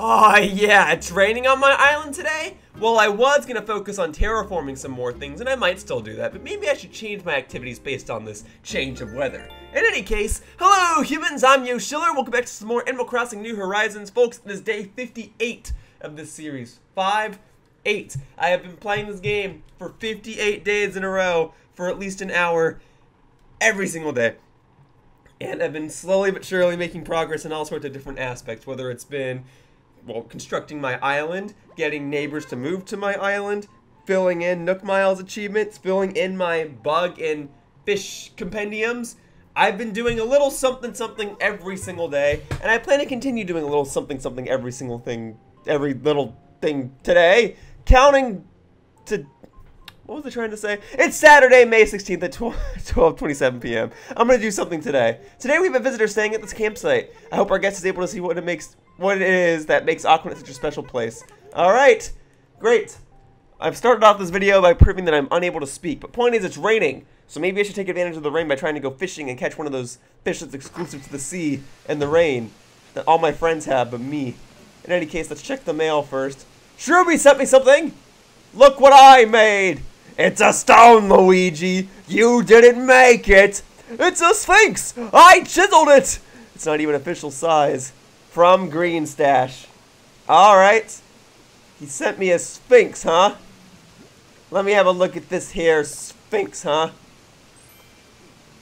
Oh yeah, it's raining on my island today? Well, I was gonna focus on terraforming some more things, and I might still do that, but maybe I should change my activities based on this change of weather. In any case, hello humans, I'm Yoshiller, welcome back to some more Animal Crossing New Horizons. Folks, it is day 58 of this series. 5, 8. I have been playing this game for 58 days in a row, for at least an hour, every single day. And I've been slowly but surely making progress in all sorts of different aspects, whether it's been well, constructing my island, getting neighbors to move to my island, filling in Nook Miles achievements, filling in my bug and fish compendiums. I've been doing a little something something every single day, and I plan to continue doing a little something something every single thing, every little thing today, counting to what was I trying to say? It's Saturday, May 16th at 12, 27 p.m. I'm going to do something today. Today we have a visitor staying at this campsite. I hope our guest is able to see what it makes, what it is that makes Aquanet such a special place. All right, great. I've started off this video by proving that I'm unable to speak, but point is it's raining, so maybe I should take advantage of the rain by trying to go fishing and catch one of those fish that's exclusive to the sea and the rain that all my friends have but me. In any case, let's check the mail first. Shrooby sent me something! Look what I made! It's a stone, Luigi! You didn't make it! It's a sphinx! I chiseled it! It's not even official size. From Green Stash. Alright. He sent me a sphinx, huh? Let me have a look at this here sphinx, huh?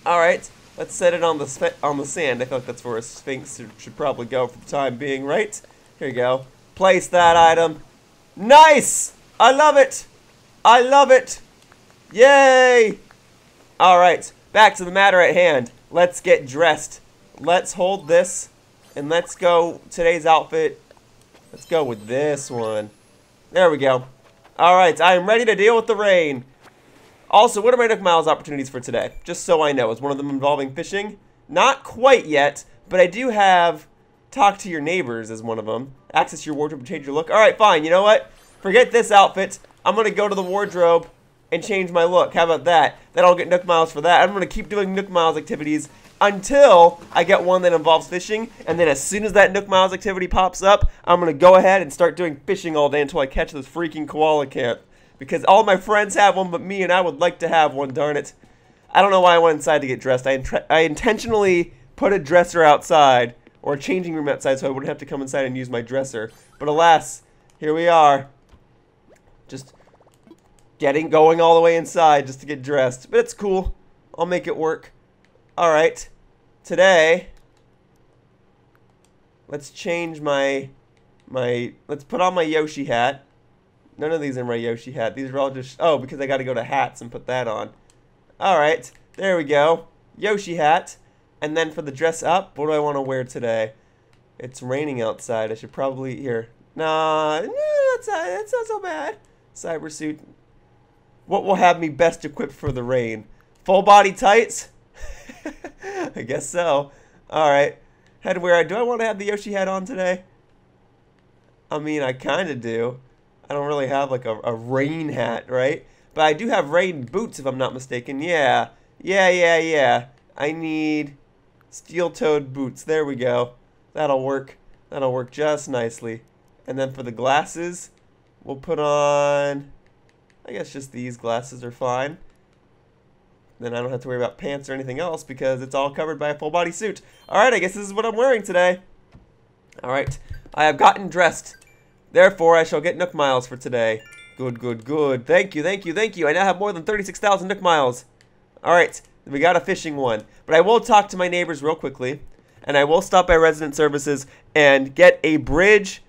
Alright. Let's set it on the on the sand. I feel like that's where a sphinx should probably go for the time being, right? Here you go. Place that item. Nice! I love it! I love it! Yay! Alright, back to the matter at hand. Let's get dressed. Let's hold this, and let's go today's outfit. Let's go with this one. There we go. Alright, I am ready to deal with the rain. Also, what are my Nook Miles opportunities for today? Just so I know. Is one of them involving fishing? Not quite yet, but I do have talk to your neighbors as one of them. Access your wardrobe and change your look. Alright, fine. You know what? Forget this outfit. I'm going to go to the wardrobe and change my look. How about that? Then I'll get Nook Miles for that. I'm going to keep doing Nook Miles activities until I get one that involves fishing. And then as soon as that Nook Miles activity pops up, I'm going to go ahead and start doing fishing all day until I catch this freaking koala camp. Because all my friends have one but me, and I would like to have one, darn it. I don't know why I went inside to get dressed. I, I intentionally put a dresser outside, or a changing room outside, so I wouldn't have to come inside and use my dresser. But alas, here we are. Just getting going all the way inside just to get dressed. But it's cool. I'll make it work. Alright. Today, let's change my, my, let's put on my Yoshi hat. None of these are my Yoshi hat. These are all just, oh, because I got to go to hats and put that on. Alright. There we go. Yoshi hat. And then for the dress up, what do I want to wear today? It's raining outside. I should probably, here. Nah, nah that's, that's not so bad. Cyber suit, what will have me best equipped for the rain? Full body tights? I guess so. Alright. Headwear. Do I want to have the Yoshi hat on today? I mean, I kind of do. I don't really have like a, a rain hat, right? But I do have rain boots if I'm not mistaken. Yeah. Yeah, yeah, yeah. I need steel-toed boots. There we go. That'll work. That'll work just nicely. And then for the glasses, we'll put on... I guess just these glasses are fine. Then I don't have to worry about pants or anything else because it's all covered by a full body suit. Alright, I guess this is what I'm wearing today. Alright, I have gotten dressed. Therefore, I shall get Nook Miles for today. Good, good, good. Thank you, thank you, thank you. I now have more than 36,000 Nook Miles. Alright, we got a fishing one. But I will talk to my neighbors real quickly. And I will stop by Resident Services and get a bridge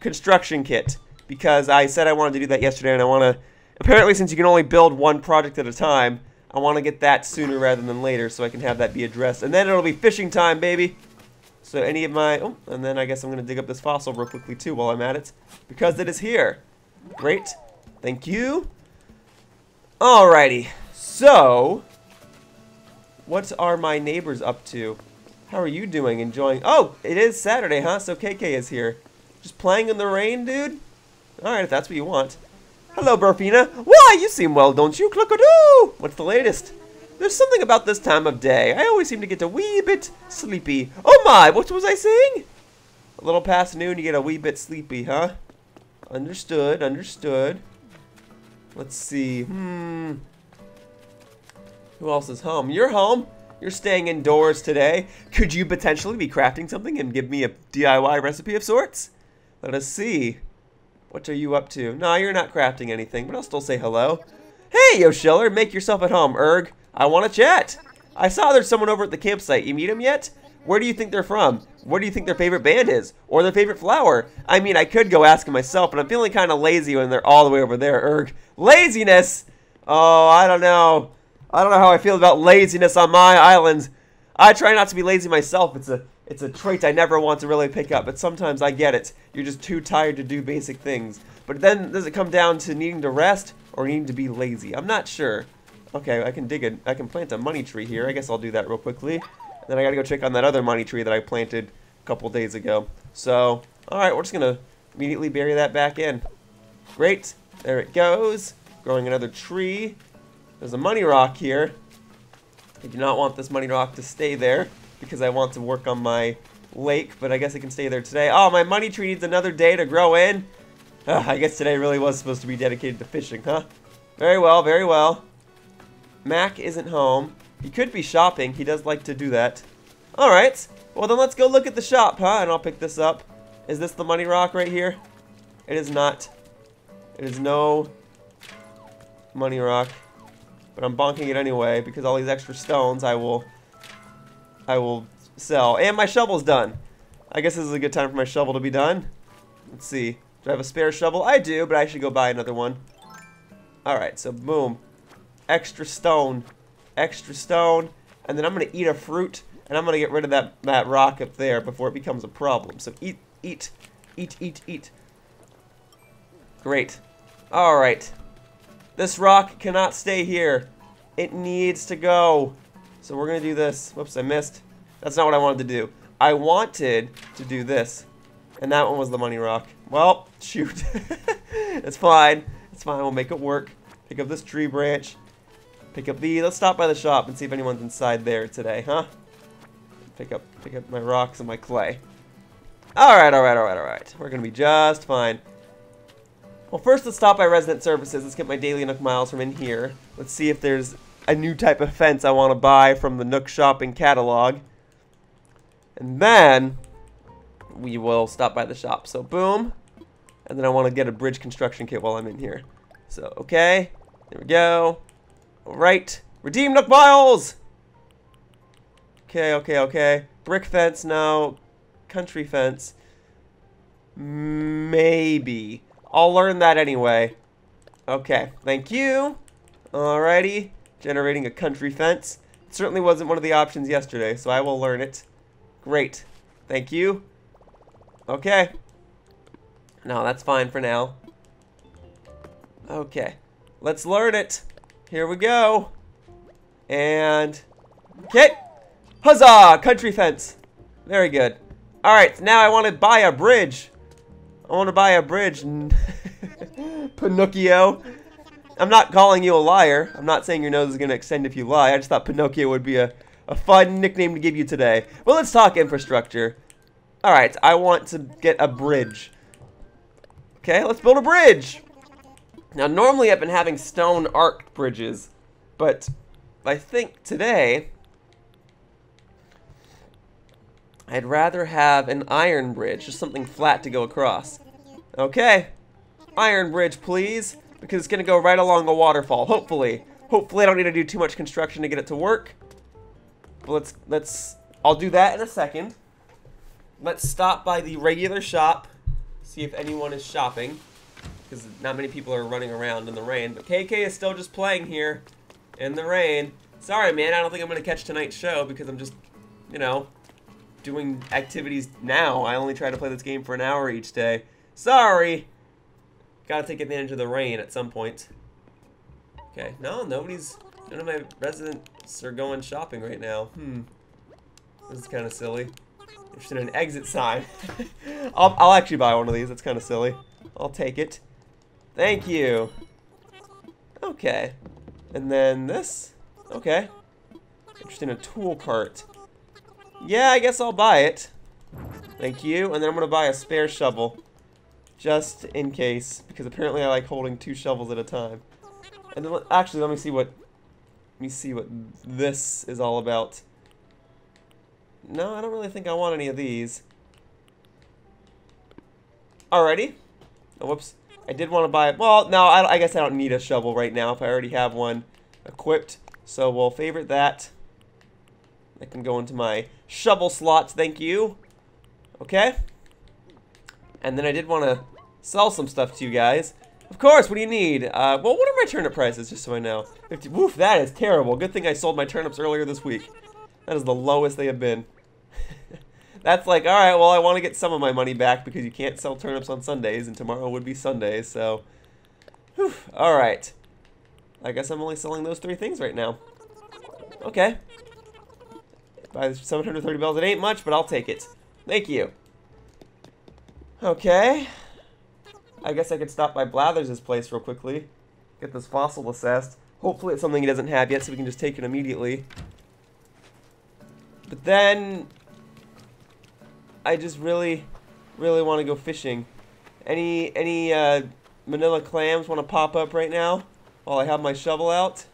construction kit. Because I said I wanted to do that yesterday and I want to Apparently, since you can only build one project at a time, I want to get that sooner rather than later so I can have that be addressed. And then it'll be fishing time, baby. So any of my... Oh, and then I guess I'm going to dig up this fossil real quickly, too, while I'm at it. Because it is here. Great. Thank you. Alrighty. So, what are my neighbors up to? How are you doing? Enjoying... Oh, it is Saturday, huh? So KK is here. Just playing in the rain, dude? Alright, if that's what you want. Hello, Broffina. Why, you seem well, don't you? Cluck-a-doo! What's the latest? There's something about this time of day. I always seem to get a wee bit sleepy. Oh my, what was I saying? A little past noon, you get a wee bit sleepy, huh? Understood, understood. Let's see. Hmm. Who else is home? You're home. You're staying indoors today. Could you potentially be crafting something and give me a DIY recipe of sorts? Let us see. What are you up to? No, you're not crafting anything, but I'll still say hello. Hey, yo, Yoshiller, make yourself at home, Erg. I want to chat. I saw there's someone over at the campsite. You meet him yet? Where do you think they're from? What do you think their favorite band is? Or their favorite flower? I mean, I could go ask them myself, but I'm feeling kind of lazy when they're all the way over there. Erg. Laziness! Oh, I don't know. I don't know how I feel about laziness on my island. I try not to be lazy myself. It's a it's a trait I never want to really pick up, but sometimes I get it. You're just too tired to do basic things. But then does it come down to needing to rest or needing to be lazy? I'm not sure. Okay, I can dig a I can plant a money tree here. I guess I'll do that real quickly. And Then I gotta go check on that other money tree that I planted a couple days ago. So, alright, we're just gonna immediately bury that back in. Great, there it goes. Growing another tree. There's a money rock here. I do not want this money rock to stay there because I want to work on my lake, but I guess I can stay there today. Oh, my money tree needs another day to grow in. Uh, I guess today really was supposed to be dedicated to fishing, huh? Very well, very well. Mac isn't home. He could be shopping. He does like to do that. Alright. Well, then let's go look at the shop, huh? And I'll pick this up. Is this the money rock right here? It is not. It is no money rock. But I'm bonking it anyway because all these extra stones I will I will sell. And my shovel's done. I guess this is a good time for my shovel to be done. Let's see. Do I have a spare shovel? I do, but I should go buy another one. Alright, so boom. Extra stone extra stone, and then I'm going to eat a fruit, and I'm going to get rid of that, that rock up there before it becomes a problem. So eat, eat, eat, eat, eat. Great. Alright. This rock cannot stay here. It needs to go. So we're going to do this. Whoops, I missed. That's not what I wanted to do. I wanted to do this. And that one was the money rock. Well, shoot. it's fine. It's fine. We'll make it work. Pick up this tree branch. Pick up the. Let's stop by the shop and see if anyone's inside there today, huh? Pick up, pick up my rocks and my clay. All right, all right, all right, all right. We're gonna be just fine. Well, first let's stop by Resident Services. Let's get my daily Nook miles from in here. Let's see if there's a new type of fence I want to buy from the Nook shopping catalog. And then we will stop by the shop. So boom. And then I want to get a bridge construction kit while I'm in here. So, okay. There we go. Alright. Redeem Nook Miles! Okay, okay, okay. Brick fence, now. Country fence. Maybe. I'll learn that anyway. Okay, thank you. Alrighty. Generating a country fence. It certainly wasn't one of the options yesterday, so I will learn it. Great. Thank you. Okay. No, that's fine for now. Okay. Let's learn it. Here we go. And, okay. Huzzah! Country fence. Very good. Alright, now I want to buy a bridge. I want to buy a bridge. Pinocchio. I'm not calling you a liar. I'm not saying your nose is going to extend if you lie. I just thought Pinocchio would be a, a fun nickname to give you today. Well, let's talk infrastructure. Alright, I want to get a bridge. Okay, let's build a bridge. Now, normally I've been having stone arced bridges, but I think today I'd rather have an iron bridge, just something flat to go across. Okay, iron bridge, please, because it's going to go right along a waterfall, hopefully. Hopefully I don't need to do too much construction to get it to work. But let's, let's, I'll do that in a second. Let's stop by the regular shop, see if anyone is shopping because not many people are running around in the rain. But KK is still just playing here in the rain. Sorry, man, I don't think I'm going to catch tonight's show because I'm just, you know, doing activities now. I only try to play this game for an hour each day. Sorry! Gotta take advantage of the rain at some point. Okay, no, nobody's, none of my residents are going shopping right now. Hmm. This is kind of silly. There's an exit sign. I'll, I'll actually buy one of these. That's kind of silly. I'll take it. Thank you. Okay. And then this. Okay. Interesting, a tool cart. Yeah, I guess I'll buy it. Thank you. And then I'm going to buy a spare shovel. Just in case. Because apparently I like holding two shovels at a time. And then, actually, let me see what... Let me see what this is all about. No, I don't really think I want any of these. Alrighty. Oh, whoops. I did want to buy. Well, no, I, I guess I don't need a shovel right now if I already have one equipped. So we'll favorite that. I can go into my shovel slots, thank you. Okay. And then I did want to sell some stuff to you guys. Of course, what do you need? Uh, well, what are my turnip prices, just so I know? 50, woof, that is terrible. Good thing I sold my turnips earlier this week. That is the lowest they have been. That's like, alright, well, I want to get some of my money back because you can't sell turnips on Sundays, and tomorrow would be Sunday, so... Alright. I guess I'm only selling those three things right now. Okay. Buy 730 bells, it ain't much, but I'll take it. Thank you. Okay. I guess I could stop by Blathers' place real quickly. Get this fossil assessed. Hopefully it's something he doesn't have yet so we can just take it immediately. But then... I just really, really want to go fishing. Any, any, uh, manila clams want to pop up right now? While I have my shovel out?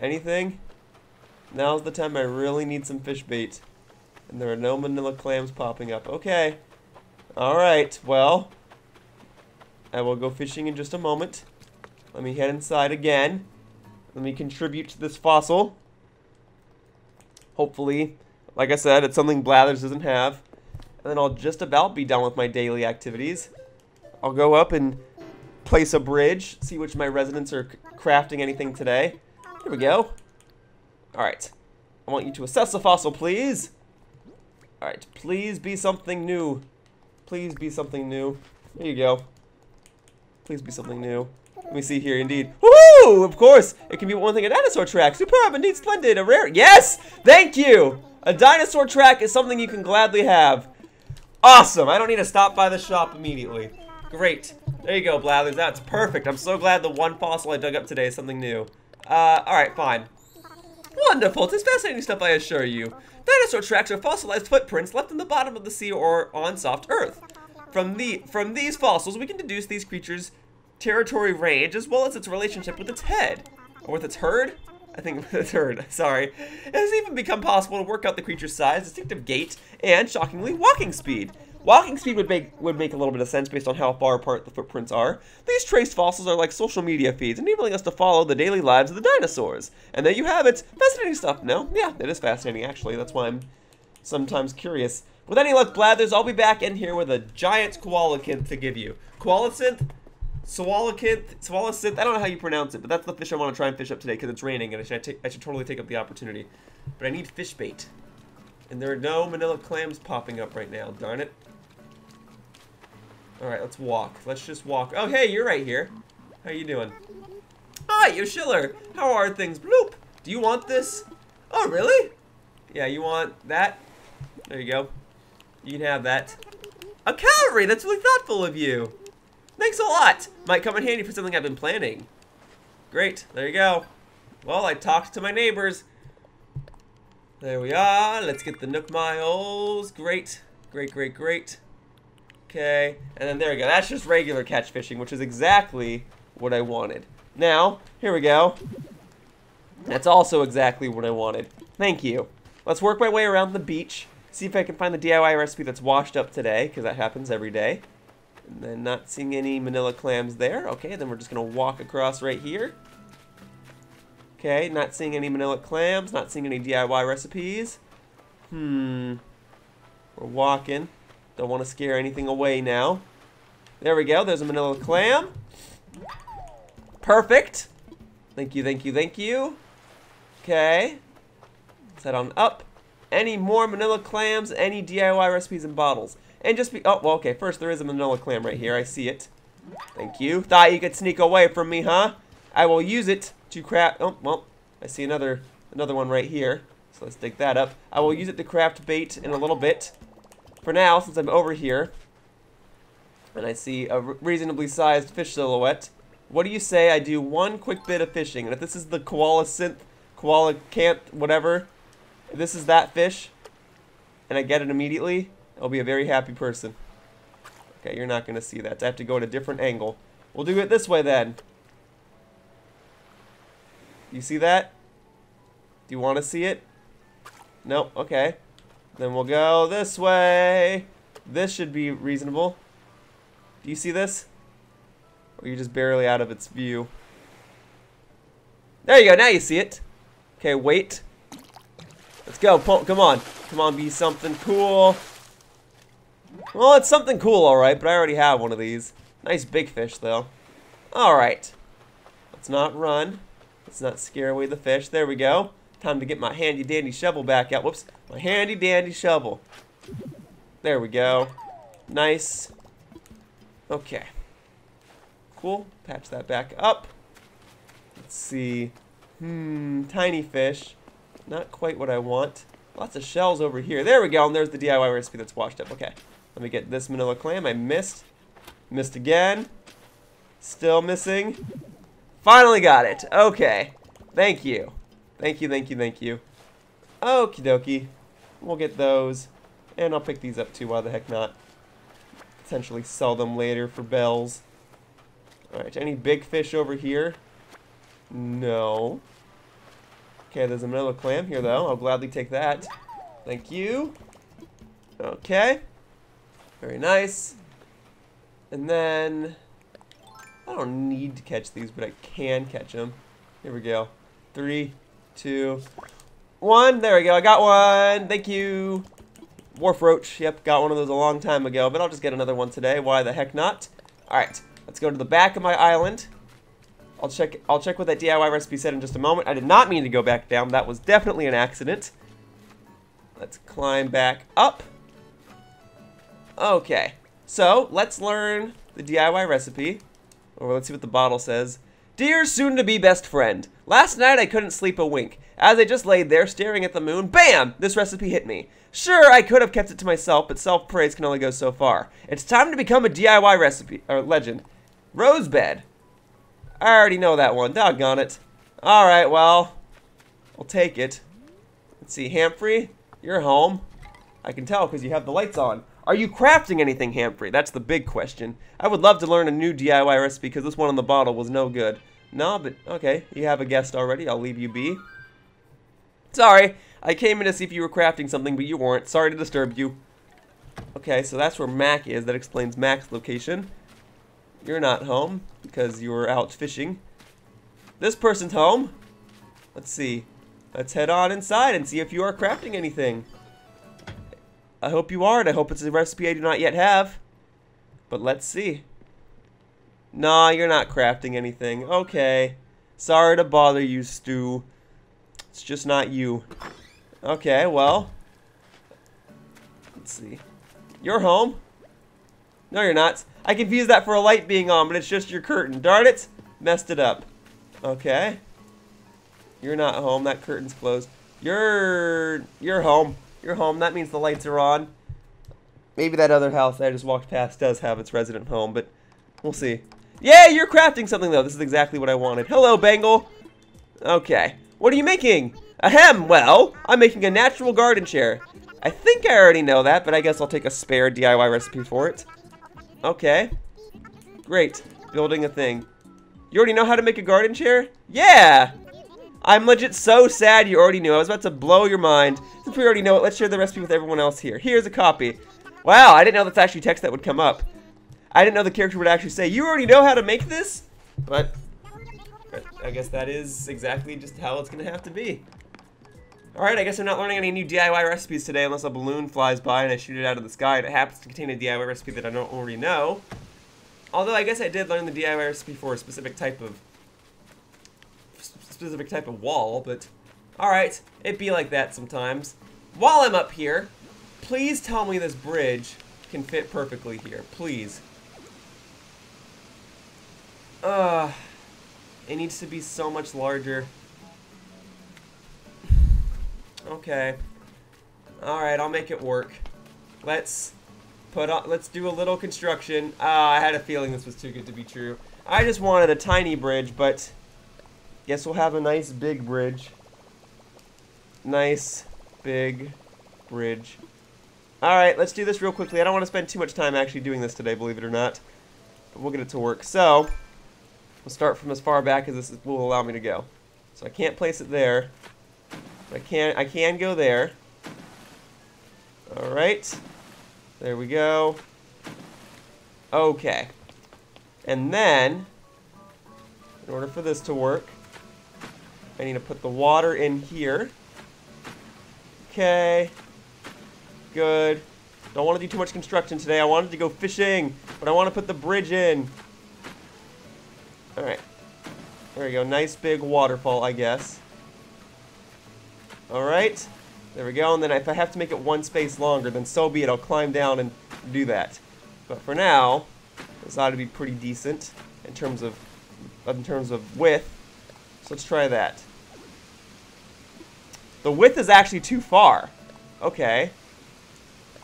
Anything? Now's the time I really need some fish bait. And there are no manila clams popping up. Okay. Alright, well. I will go fishing in just a moment. Let me head inside again. Let me contribute to this fossil. Hopefully, like I said, it's something Blathers doesn't have. And then I'll just about be done with my daily activities. I'll go up and place a bridge, see which my residents are crafting anything today. Here we go. Alright. I want you to assess the fossil, please. Alright, please be something new. Please be something new. Here you go. Please be something new. Let me see here, indeed. Woo! Of course! It can be one thing, a dinosaur track. Superb, indeed splendid, a rare. Yes! Thank you! A dinosaur track is something you can gladly have. Awesome! I don't need to stop by the shop immediately. Great. There you go, Blathers. That's perfect. I'm so glad the one fossil I dug up today is something new. Uh, alright, fine. Wonderful. It's fascinating stuff, I assure you. Dinosaur tracks are fossilized footprints left in the bottom of the sea or on soft earth. From the from these fossils, we can deduce these creatures' territory range as well as its relationship with its head. Or with its herd? I think with its herd, sorry. It has even become possible to work out the creature's size, distinctive gait, and, shockingly, walking speed. Walking speed would make would make a little bit of sense based on how far apart the footprints are. These traced fossils are like social media feeds, enabling us to follow the daily lives of the dinosaurs. And there you have it. Fascinating stuff, no? Yeah, it is fascinating, actually. That's why I'm sometimes curious. With any luck, Blathers, I'll be back in here with a giant koalakinth to give you. Koalacinth? Swalakinth? Swalacinth? I don't know how you pronounce it, but that's the fish I want to try and fish up today because it's raining and I should, I should totally take up the opportunity. But I need fish bait. And there are no manila clams popping up right now, darn it. Alright, let's walk. Let's just walk. Oh, hey, you're right here. How you doing? Hi, Yoshiller. How are things? Bloop. Do you want this? Oh, really? Yeah, you want that? There you go. You can have that. A calorie! That's really thoughtful of you. Thanks a lot. Might come in handy for something I've been planning. Great. There you go. Well, I talked to my neighbors. There we are. Let's get the Nook Miles. Great. Great, great, great. Okay, and then there we go. That's just regular catch fishing, which is exactly what I wanted. Now, here we go. That's also exactly what I wanted. Thank you. Let's work my way around the beach, see if I can find the DIY recipe that's washed up today, because that happens every day. And then not seeing any manila clams there. Okay, then we're just going to walk across right here. Okay, not seeing any manila clams, not seeing any DIY recipes. Hmm. We're walking. Don't want to scare anything away now. There we go. There's a manila clam. Perfect. Thank you, thank you, thank you. Okay. Let's on up. Any more manila clams, any DIY recipes and bottles. And just be, oh, well, okay, first there is a manila clam right here. I see it. Thank you. Thought you could sneak away from me, huh? I will use it to craft, oh, well, I see another, another one right here. So let's dig that up. I will use it to craft bait in a little bit for now, since I'm over here, and I see a reasonably sized fish silhouette, what do you say I do one quick bit of fishing? And if this is the koala synth, koala can't, whatever, this is that fish, and I get it immediately, I'll be a very happy person. Okay, you're not going to see that. I have to go at a different angle. We'll do it this way then. You see that? Do you want to see it? Nope, okay. Then we'll go this way. This should be reasonable. Do you see this? Or you're just barely out of its view? There you go, now you see it. Okay, wait. Let's go, come on. Come on, be something cool. Well, it's something cool, alright, but I already have one of these. Nice big fish, though. Alright. Let's not run. Let's not scare away the fish. There we go. Time to get my handy dandy shovel back out. Whoops. My handy dandy shovel. There we go. Nice. Okay. Cool. Patch that back up. Let's see. Hmm, tiny fish. Not quite what I want. Lots of shells over here. There we go, and there's the DIY recipe that's washed up. Okay, let me get this manila clam. I missed. Missed again. Still missing. Finally got it. Okay. Thank you. Thank you, thank you, thank you. Okie dokie. We'll get those. And I'll pick these up too, why the heck not. Potentially sell them later for bells. Alright, any big fish over here? No. Okay, there's a manila clam here, though. I'll gladly take that. Thank you. Okay. Very nice. And then... I don't need to catch these, but I can catch them. Here we go. Three, two, one. There we go. I got one. Thank you. Wharf roach. Yep, got one of those a long time ago, but I'll just get another one today. Why the heck not? Alright, let's go to the back of my island. I'll check I'll check what that DIY recipe said in just a moment. I did not mean to go back down. That was definitely an accident. Let's climb back up. Okay. So, let's learn the DIY recipe. Or let's see what the bottle says. Dear soon-to-be best friend, last night I couldn't sleep a wink. As I just laid there staring at the moon, BAM! This recipe hit me. Sure, I could have kept it to myself, but self-praise can only go so far. It's time to become a DIY recipe, or legend. Rosebed. I already know that one. Doggone it. Alright, well, I'll take it. Let's see, Hamphrey, you're home. I can tell because you have the lights on. Are you crafting anything, Hamphrey? That's the big question. I would love to learn a new DIY recipe because this one on the bottle was no good. No, but okay, you have a guest already. I'll leave you be. Sorry, I came in to see if you were crafting something, but you weren't. Sorry to disturb you. Okay, so that's where Mac is. That explains Mac's location. You're not home because you were out fishing. This person's home. Let's see. Let's head on inside and see if you are crafting anything. I hope you are, and I hope it's a recipe I do not yet have. But let's see. Nah, you're not crafting anything. Okay. Sorry to bother you, Stu. It's just not you. Okay, well. Let's see. You're home. No, you're not. I confused that for a light being on, but it's just your curtain. Darn it! Messed it up. Okay. You're not home. That curtain's closed. You're... You're home. You're home. That means the lights are on. Maybe that other house I just walked past does have its resident home, but we'll see. Yeah, you're crafting something, though. This is exactly what I wanted. Hello, Bangle. Okay. What are you making? Ahem, well, I'm making a natural garden chair. I think I already know that, but I guess I'll take a spare DIY recipe for it. Okay. Great. Building a thing. You already know how to make a garden chair? Yeah! I'm legit so sad you already knew. I was about to blow your mind. Since we already know it, let's share the recipe with everyone else here. Here's a copy. Wow, I didn't know that's actually text that would come up. I didn't know the character would actually say, you already know how to make this? But, I guess that is exactly just how it's to have to be. Alright, I guess I'm not learning any new DIY recipes today unless a balloon flies by and I shoot it out of the sky and it happens to contain a DIY recipe that I don't already know. Although I guess I did learn the DIY recipe for a specific type of specific type of wall, but alright, it be like that sometimes. While I'm up here, please tell me this bridge can fit perfectly here. Please. Ugh. It needs to be so much larger. Okay. Alright, I'll make it work. Let's put on, let's do a little construction. Ah, I had a feeling this was too good to be true. I just wanted a tiny bridge, but guess we'll have a nice big bridge. Nice big bridge. Alright, let's do this real quickly. I don't want to spend too much time actually doing this today, believe it or not. But we'll get it to work. So, we'll start from as far back as this will allow me to go. So I can't place it there. I can I can go there. Alright. There we go. Okay. And then, in order for this to work, I need to put the water in here. Okay. Good. Don't want to do too much construction today. I wanted to go fishing, but I want to put the bridge in. Alright. There we go. Nice big waterfall, I guess. Alright. There we go. And then if I have to make it one space longer, then so be it. I'll climb down and do that. But for now, this ought to be pretty decent in terms of in terms of width. So let's try that. The width is actually too far. Okay.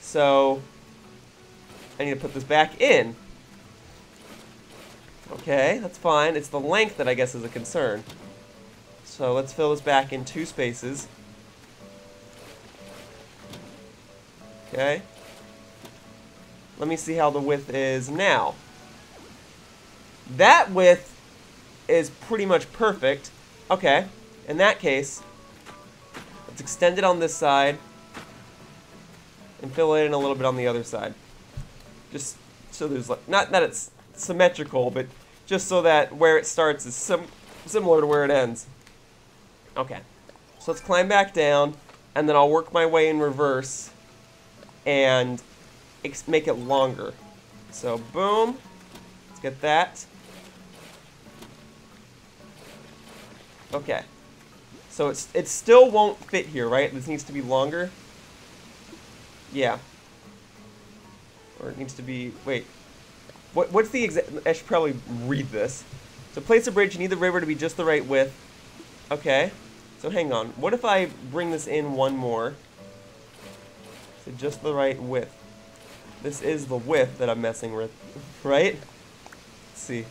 So I need to put this back in. Okay, that's fine. It's the length that I guess is a concern. So let's fill this back in two spaces. Okay. Let me see how the width is now. That width is pretty much perfect. Okay, in that case, let's extend it on this side and fill it in a little bit on the other side. Just so there's like, not that it's symmetrical, but just so that where it starts is sim similar to where it ends. Okay, so let's climb back down, and then I'll work my way in reverse and make it longer. So boom, let's get that. Okay. So it's it still won't fit here, right? This needs to be longer. Yeah. Or it needs to be wait. What what's the exact I should probably read this. So place a bridge, you need the river to be just the right width. Okay. So hang on. What if I bring this in one more? So just the right width. This is the width that I'm messing with, right? Let's see.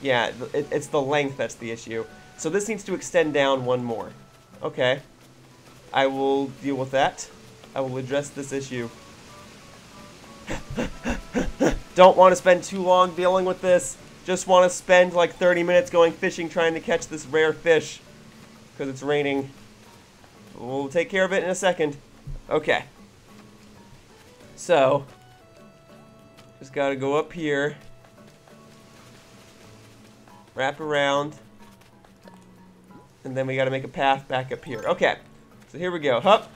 Yeah, it, it's the length that's the issue. So this needs to extend down one more. Okay. I will deal with that. I will address this issue. Don't want to spend too long dealing with this. Just want to spend like 30 minutes going fishing trying to catch this rare fish. Because it's raining. We'll take care of it in a second. Okay. So, just got to go up here wrap around, and then we got to make a path back up here. Okay, so here we go. Hup.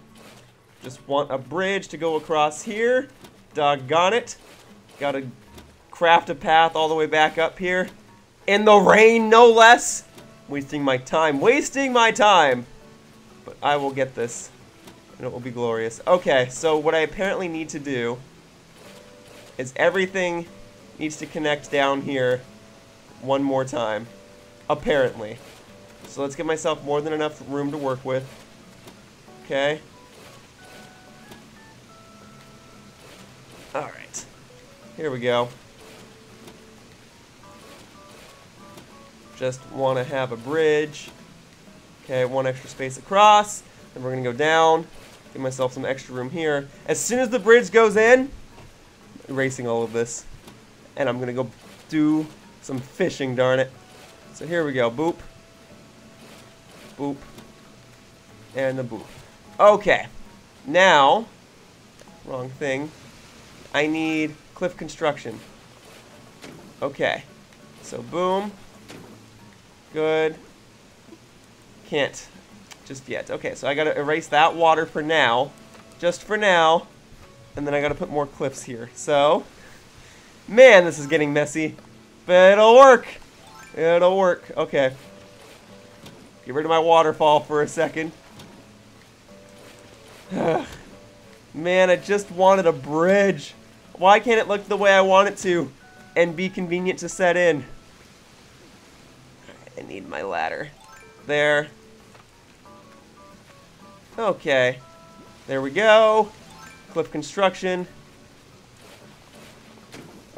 Just want a bridge to go across here. Doggone it. Got to craft a path all the way back up here. In the rain, no less. Wasting my time. Wasting my time. But I will get this. And it will be glorious. Okay, so what I apparently need to do is everything needs to connect down here one more time. Apparently. So let's give myself more than enough room to work with. Okay. Alright. Here we go. Just want to have a bridge. Okay, one extra space across. Then we're going to go down. Give myself some extra room here. As soon as the bridge goes in, erasing all of this. And I'm going to go do some fishing, darn it. So here we go. Boop. Boop. And a boop. Okay. Now, wrong thing. I need cliff construction. Okay. So boom. Good. Can't just yet. Okay, so I gotta erase that water for now. Just for now. And then I gotta put more cliffs here. So, man, this is getting messy. But it'll work. It'll work. Okay. Get rid of my waterfall for a second. Man, I just wanted a bridge. Why can't it look the way I want it to and be convenient to set in? I need my ladder. There. Okay. There we go. Cliff construction.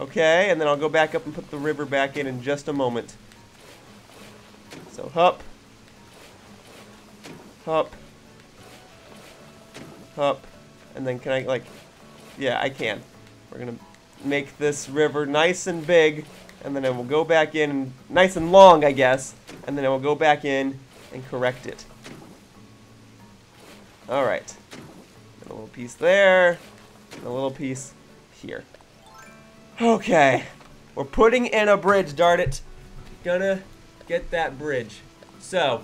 Okay, and then I'll go back up and put the river back in in just a moment. So, hup. Hup. Hup. And then can I, like... Yeah, I can. We're to make this river nice and big. And then I will go back in, nice and long, I guess. And then I will go back in and correct it. Alright. A little piece there. And a little piece here. Okay. We're putting in a bridge, darn it. Gonna get that bridge. So,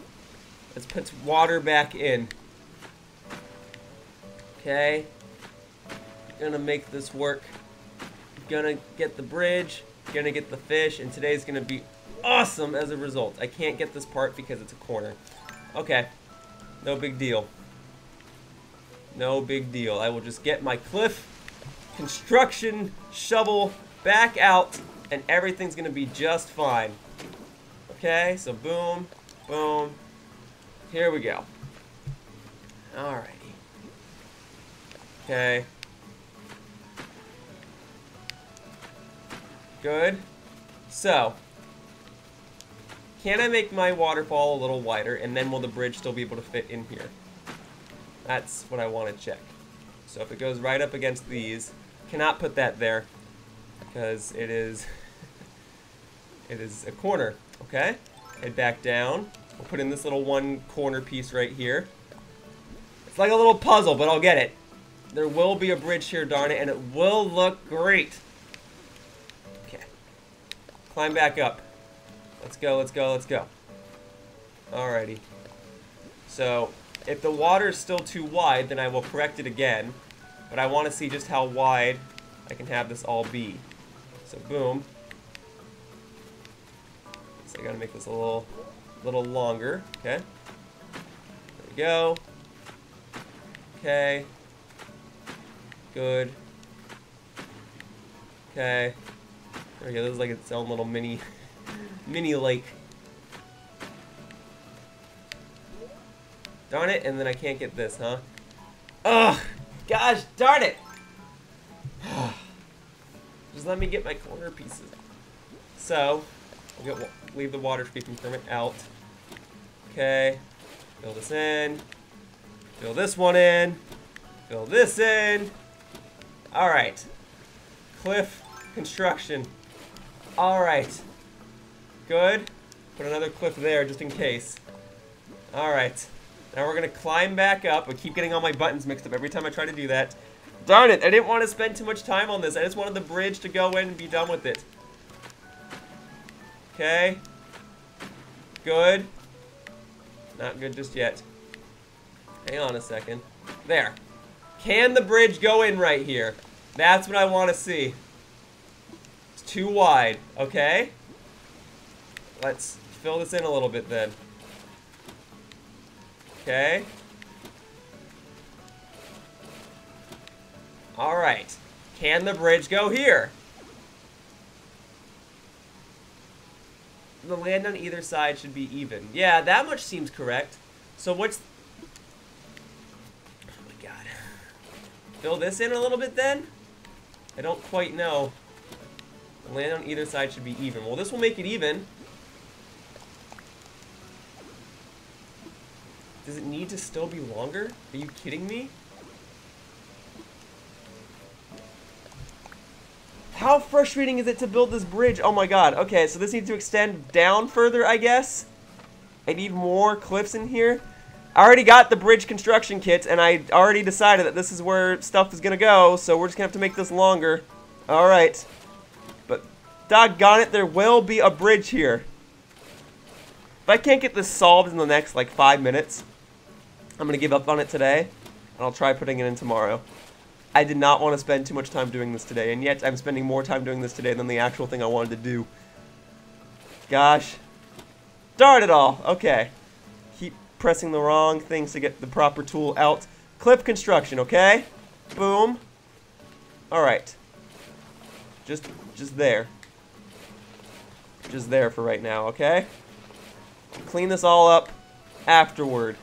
let's put water back in. Okay. Gonna make this work. Gonna get the bridge. Gonna get the fish. And today's gonna be awesome as a result. I can't get this part because it's a corner. Okay. No big deal. No big deal. I will just get my cliff construction shovel back out and everything's gonna be just fine. Okay, so boom, boom. Here we go. Alrighty. Okay. Good. So, can I make my waterfall a little wider and then will the bridge still be able to fit in here? That's what I want to check. So if it goes right up against these, cannot put that there because it is it is a corner, okay? Head back down. We'll put in this little one corner piece right here. It's like a little puzzle, but I'll get it. There will be a bridge here, darn it, and it will look great. Okay. Climb back up. Let's go, let's go, let's go. Alrighty. So, if the water is still too wide, then I will correct it again. But I want to see just how wide I can have this all be. So boom. So I gotta make this a little, a little longer. Okay. There we go. Okay. Good. Okay. There we go. This is like its own little mini, mini lake. Darn it, and then I can't get this, huh? Ugh! Gosh, darn it! Just let me get my corner pieces. So, we'll get, leave the waterscaping permit out. Okay, fill this in. Fill this one in. Fill this in. Alright. Cliff construction. Alright. Good. Put another cliff there just in case. Alright. Now we're to climb back up. I keep getting all my buttons mixed up every time I try to do that. Darn it, I didn't want to spend too much time on this. I just wanted the bridge to go in and be done with it. Okay. Good. Not good just yet. Hang on a second. There. Can the bridge go in right here? That's what I want to see. It's too wide. Okay. Let's fill this in a little bit then. Okay. Alright. Can the bridge go here? The land on either side should be even. Yeah, that much seems correct. So what's... Oh my god. Fill this in a little bit then? I don't quite know. The land on either side should be even. Well, this will make it even. Does it need to still be longer? Are you kidding me? How frustrating is it to build this bridge? Oh my god. Okay, so this needs to extend down further, I guess. I need more cliffs in here. I already got the bridge construction kit, and I already decided that this is where stuff is going to go, so we're just going to have to make this longer. Alright. But, doggone it, there will be a bridge here. If I can't get this solved in the next, like, five minutes, I'm going to give up on it today, and I'll try putting it in tomorrow. I did not want to spend too much time doing this today, and yet I'm spending more time doing this today than the actual thing I wanted to do. Gosh. Darn it all. Okay. Keep pressing the wrong things to get the proper tool out. Cliff construction, okay? Boom. Alright. Just, just there. Just there for right now, okay? Clean this all up afterward.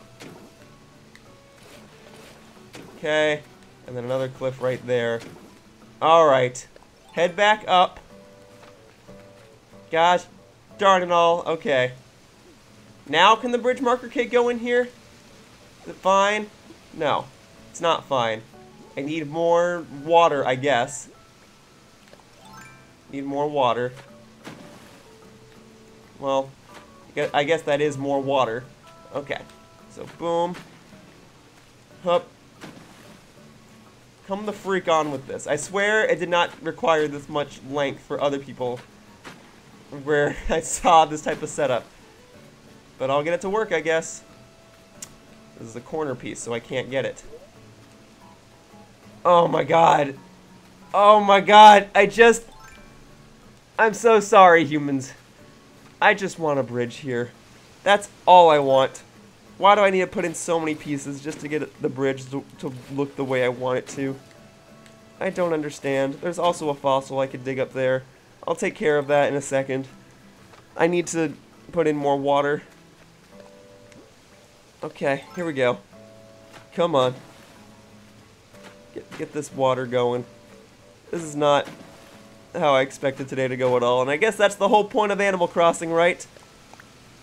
Okay. And then another cliff right there. Alright. Head back up. Gosh darn it all. Okay. Now can the bridge marker kit go in here? Is it fine? No. It's not fine. I need more water, I guess. Need more water. Well, I guess that is more water. Okay. So, boom. Hup. Come the freak on with this. I swear it did not require this much length for other people where I saw this type of setup. But I'll get it to work, I guess. This is a corner piece, so I can't get it. Oh my god. Oh my god. I just... I'm so sorry, humans. I just want a bridge here. That's all I want. Why do I need to put in so many pieces just to get the bridge to, to look the way I want it to? I don't understand. There's also a fossil I could dig up there. I'll take care of that in a second. I need to put in more water. Okay, here we go. Come on. Get, get this water going. This is not how I expected today to go at all. And I guess that's the whole point of Animal Crossing, right?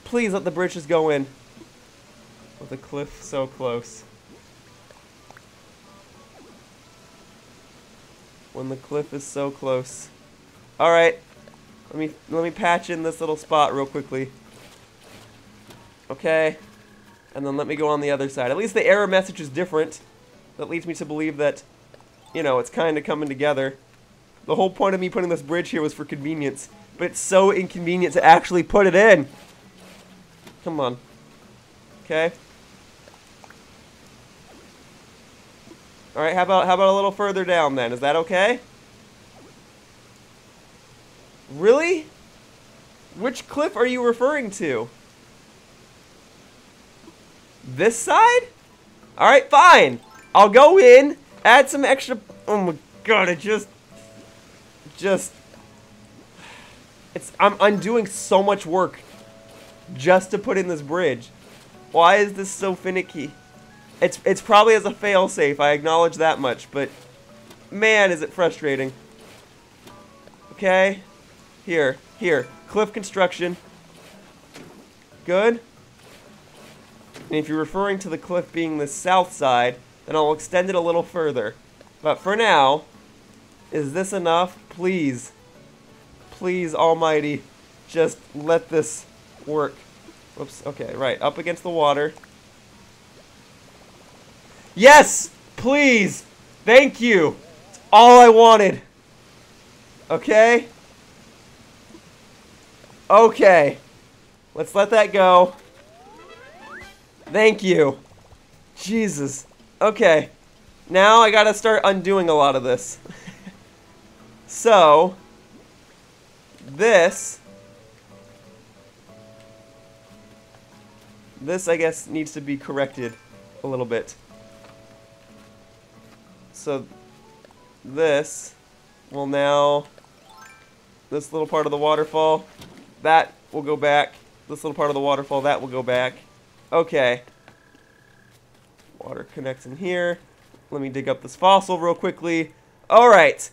Please let the bridges go in. The cliff so close. When the cliff is so close. Alright. Let me let me patch in this little spot real quickly. Okay and then let me go on the other side. At least the error message is different. That leads me to believe that, you know, it's kind of coming together. The whole point of me putting this bridge here was for convenience, but it's so inconvenient to actually put it in. Come on. Okay. All right, how about how about a little further down then? Is that okay? Really? Which cliff are you referring to? This side? Alright, fine. I'll go in, add some extra... Oh my god, it just... Just... It's... I'm undoing so much work just to put in this bridge. Why is this so finicky? It's, it's probably as a failsafe, I acknowledge that much, but... Man, is it frustrating. Okay. Here, here. Cliff construction. Good. And if you're referring to the cliff being the south side, then I'll extend it a little further. But for now, is this enough? Please. Please, almighty, just let this work. Whoops, okay, right, up against the water. Yes! Please! Thank you! It's all I wanted. Okay? Okay. Let's let that go. Thank you. Jesus. Okay. Now I gotta start undoing a lot of this. so, this, this I guess needs to be corrected a little bit. So, this will now, this little part of the waterfall, that will go back. This little part of the waterfall, that will go back. Okay. Water connects in here. Let me dig up this fossil real quickly. Alright.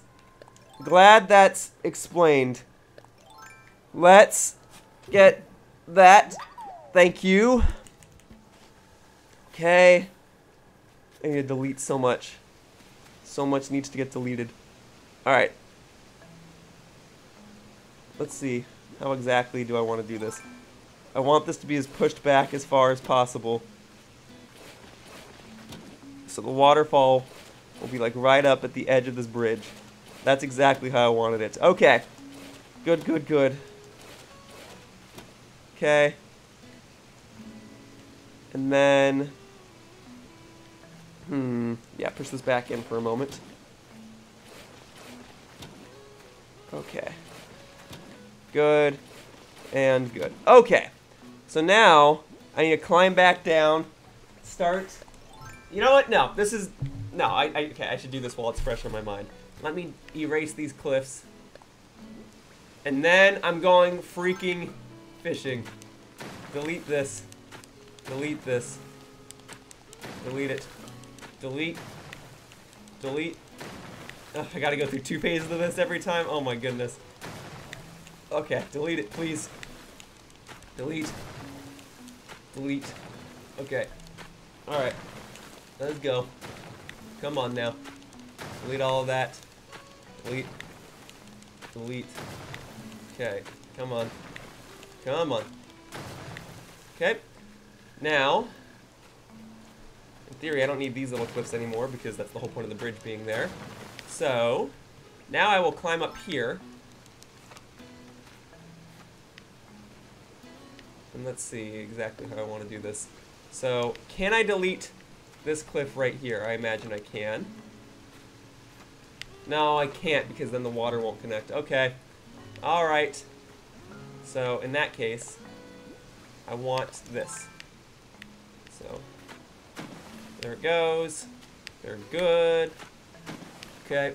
Glad that's explained. Let's get that. Thank you. Okay. I need to delete so much. So much needs to get deleted. Alright. Let's see. How exactly do I want to do this? I want this to be as pushed back as far as possible. So the waterfall will be like right up at the edge of this bridge. That's exactly how I wanted it. Okay. Good, good, good. Okay. And then... Hmm. Yeah, push this back in for a moment. Okay. Good. And good. Okay. So now, I need to climb back down, start. You know what? No, this is, no, I, I, okay, I should do this while it's fresh on my mind. Let me erase these cliffs. And then I'm going freaking fishing. Delete this. Delete this. Delete it. Delete. Delete. Ugh, I gotta go through two pages of this every time. Oh my goodness. Okay, delete it, please. Delete. Delete. Okay. Alright. Let's go. Come on now. Delete all of that. Delete. Delete. Okay, come on. Come on. Okay. Now, in theory, I don't need these little cliffs anymore because that's the whole point of the bridge being there. So, now I will climb up here. And let's see exactly how I want to do this. So, can I delete this cliff right here? I imagine I can. No, I can't because then the water won't connect. Okay. Alright. So, in that case, I want this. So, there it goes. They're good. Okay.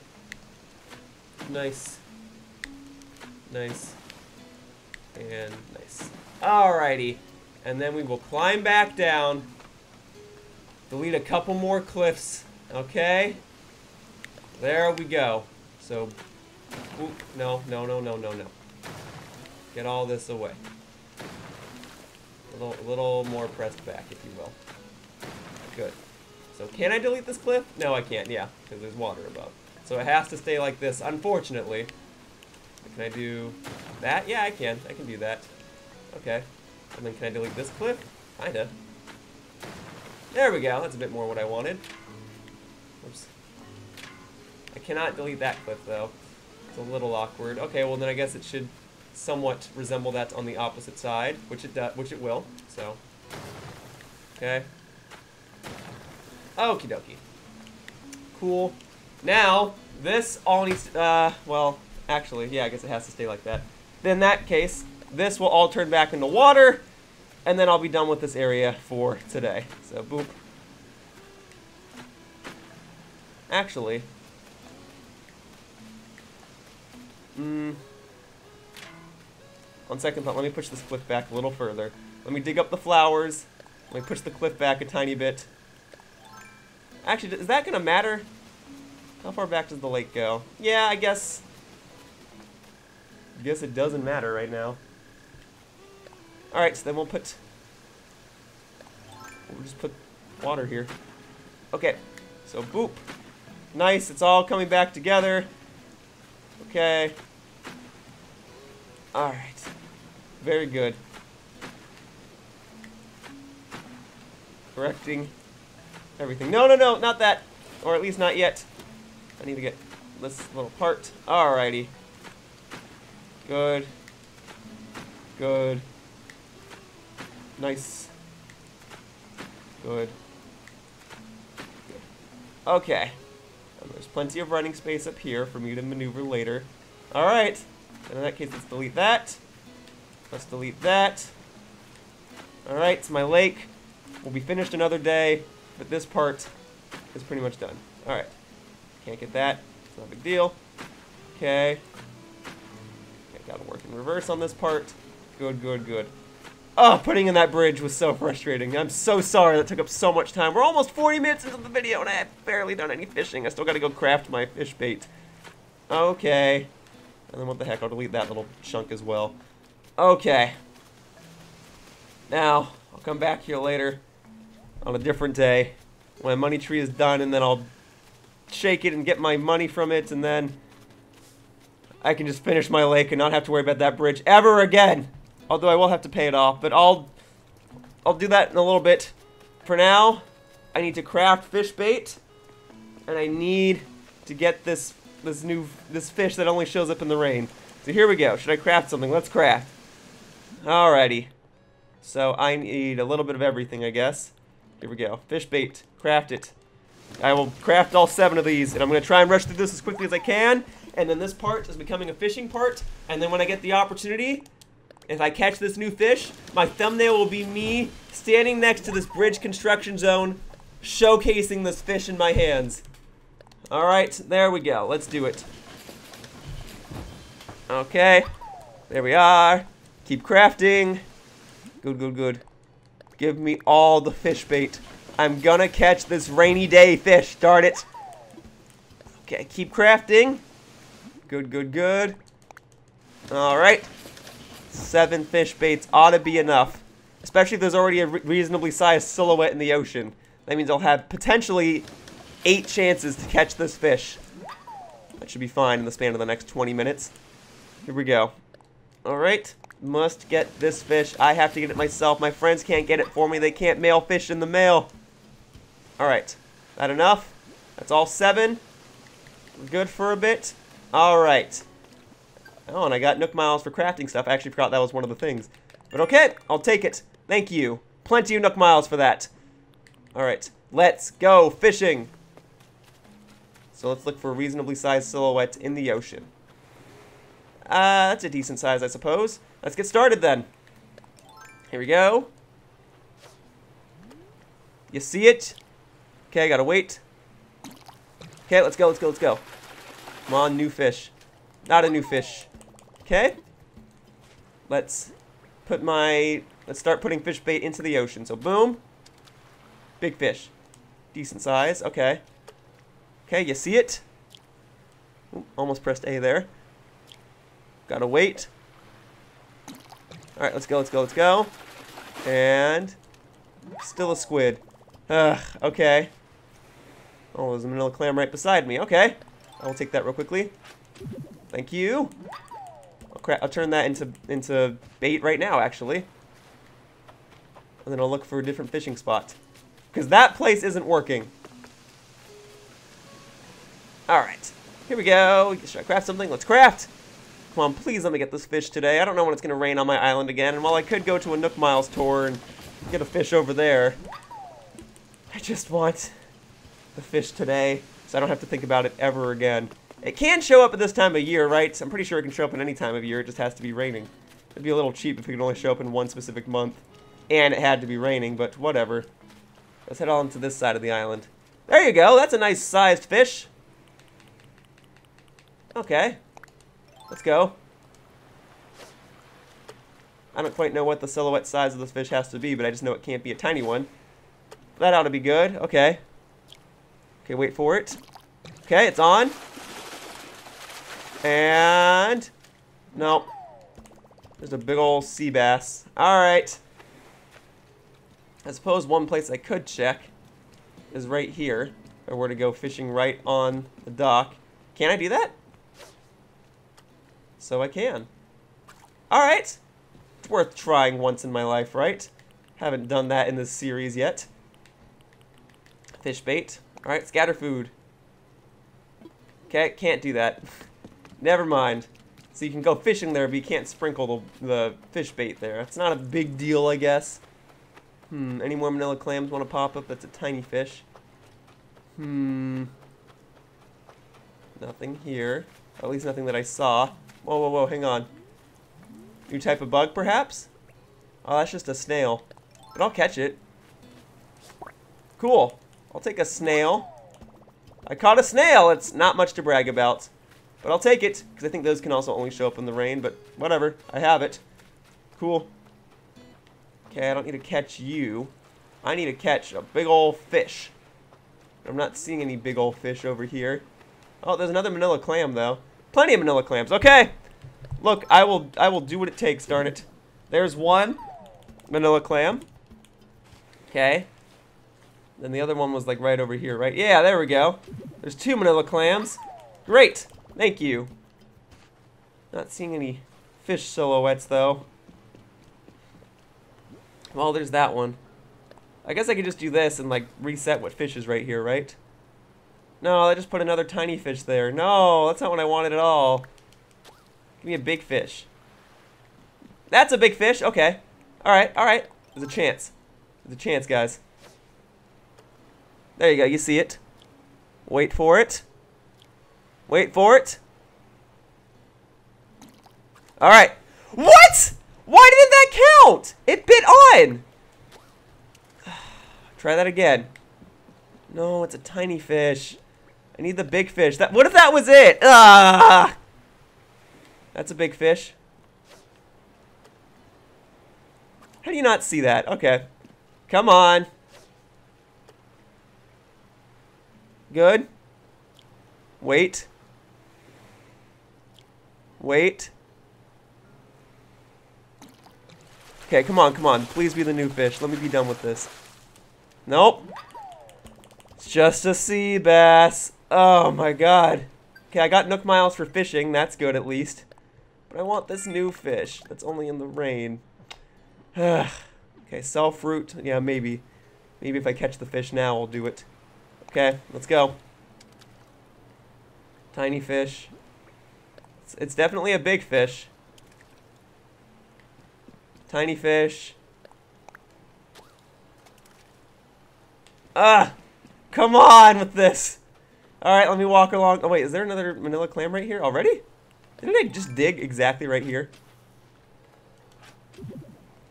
Nice. Nice. And nice. Alrighty. And then we will climb back down. Delete a couple more cliffs. Okay? There we go. So, oop, no, no, no, no, no, no. Get all this away. A little, a little more pressed back, if you will. Good. So can I delete this cliff? No, I can't, yeah, because there's water above. So it has to stay like this, unfortunately. Can I do that? Yeah, I can. I can do that. Okay. And then can I delete this cliff? Kinda. There we go. That's a bit more what I wanted. Oops. I cannot delete that cliff, though. It's a little awkward. Okay, well then I guess it should somewhat resemble that on the opposite side, which it does, which it will. So, okay. Okie dokie. Cool. Now, this all needs to, uh, well, actually, yeah, I guess it has to stay like that. Then in that case, this will all turn back into water, and then I'll be done with this area for today. So, boop. Actually, mm, on second thought, let me push this cliff back a little further. Let me dig up the flowers. Let me push the cliff back a tiny bit. Actually, is that going to matter? How far back does the lake go? Yeah, I guess... I guess it doesn't matter right now. Alright, so then we'll put... We'll just put water here. Okay, so boop. Nice, it's all coming back together. Okay. Alright. Very good. Correcting everything. No, no, no, not that. Or at least not yet. I need to get this little part. Alrighty. Good. Good. Nice. Good. Good. Okay. There's plenty of running space up here for me to maneuver later. Alright. in that case, let's delete that. Let's delete that. Alright, so my lake We'll be finished another day. But this part is pretty much done. Alright. Can't get that. It's not a big deal. Okay. okay. Gotta work in reverse on this part. Good, good, good. Oh, putting in that bridge was so frustrating. I'm so sorry that took up so much time. We're almost 40 minutes into the video and I have barely done any fishing. I still gotta go craft my fish bait. Okay. And then what the heck, I'll delete that little chunk as well. Okay. Now, I'll come back here later on a different day when money tree is done and then I'll shake it and get my money from it and then I can just finish my lake and not have to worry about that bridge ever again. Although I will have to pay it off, but I'll I'll do that in a little bit. For now, I need to craft fish bait and I need to get this this new this fish that only shows up in the rain. So here we go. Should I craft something? Let's craft. Alrighty. So I need a little bit of everything, I guess. Here we go. Fish bait. Craft it. I will craft all seven of these, and I'm going to try and rush through this as quickly as I can. And then this part is becoming a fishing part. And then when I get the opportunity, if I catch this new fish, my thumbnail will be me standing next to this bridge construction zone, showcasing this fish in my hands. Alright, there we go. Let's do it. Okay. There we are. Keep crafting. Good, good, good. Give me all the fish bait. I'm gonna catch this rainy day fish, darn it. Okay, keep crafting. Good, good, good. Alright. Seven fish baits ought to be enough. Especially if there's already a re reasonably sized silhouette in the ocean. That means I'll have potentially eight chances to catch this fish. That should be fine in the span of the next 20 minutes. Here we go. Alright. Must get this fish. I have to get it myself. My friends can't get it for me. They can't mail fish in the mail. Alright. That enough? That's all seven. We're good for a bit. Alright. Oh, and I got Nook Miles for crafting stuff. I actually forgot that was one of the things. But okay, I'll take it. Thank you. Plenty of Nook Miles for that. Alright, let's go fishing. So let's look for a reasonably sized silhouette in the ocean. Uh, that's a decent size, I suppose. Let's get started then. Here we go. You see it? Okay, I gotta wait. Okay, let's go, let's go, let's go. Come on, new fish. Not a new fish. Okay. Let's put my... Let's start putting fish bait into the ocean. So, boom. Big fish. Decent size. Okay. Okay, you see it? Ooh, almost pressed A there. Gotta wait. Alright, let's go, let's go, let's go. And... Still a squid. Ugh, okay. Oh, there's a manila clam right beside me. Okay. I will take that real quickly. Thank you. Oh, I'll, I'll turn that into into bait right now, actually. And then I'll look for a different fishing spot. Because that place isn't working. Alright. Here we go. Should I craft something? Let's craft. Come on, please let me get this fish today. I don't know when it's going to rain on my island again. And while I could go to a Nook Miles tour and get a fish over there, I just want the fish today so I don't have to think about it ever again. It can show up at this time of year, right? I'm pretty sure it can show up at any time of year. It just has to be raining. It'd be a little cheap if it could only show up in one specific month. And it had to be raining, but whatever. Let's head on to this side of the island. There you go. That's a nice sized fish. Okay. Let's go. I don't quite know what the silhouette size of this fish has to be, but I just know it can't be a tiny one. That ought to be good. Okay. Okay, wait for it. Okay, it's on. And... No. There's a big old sea bass. Alright. I suppose one place I could check is right here. If I were to go fishing right on the dock. Can I do that? So I can. Alright. It's worth trying once in my life, right? Haven't done that in this series yet. Fish bait. Alright, scatter food. Okay, can't do that. Never mind. So you can go fishing there, but you can't sprinkle the, the fish bait there. It's not a big deal, I guess. Hmm, any more manila clams want to pop up? That's a tiny fish. Hmm. Nothing here. At least nothing that I saw. Whoa, whoa, whoa, hang on. New type of bug, perhaps? Oh, that's just a snail. But I'll catch it. Cool. I'll take a snail. I caught a snail! It's not much to brag about. But I'll take it, because I think those can also only show up in the rain, but whatever. I have it. Cool. Okay, I don't need to catch you. I need to catch a big old fish. I'm not seeing any big old fish over here. Oh, there's another manila clam, though. Plenty of manila clams. Okay. Look, I will I will do what it takes, darn it. There's one manila clam. Okay. Then the other one was like right over here, right? Yeah, there we go. There's two manila clams. Great. Thank you. Not seeing any fish silhouettes, though. Well, there's that one. I guess I could just do this and, like, reset what fish is right here, right? No, I just put another tiny fish there. No, that's not what I wanted at all. Give me a big fish. That's a big fish. Okay. All right, all right. There's a chance. There's a chance, guys. There you go. You see it. Wait for it. Wait for it. All right. What? Why didn't that count? It bit on. Try that again. No, it's a tiny fish. I need the big fish. That. What if that was it? Ah. That's a big fish. How do you not see that? Okay. Come on. Good. Wait. Wait. Okay, come on, come on. Please be the new fish. Let me be done with this. Nope. It's just a sea bass. Oh my god. Okay, I got Nook Miles for fishing. That's good, at least. But I want this new fish that's only in the rain. okay, sell fruit. Yeah, maybe. Maybe if I catch the fish now, I'll do it. Okay, let's go. Tiny fish. It's, it's definitely a big fish. Tiny fish. Ah! Come on with this! Alright, let me walk along. Oh, wait, is there another manila clam right here already? Didn't I just dig exactly right here?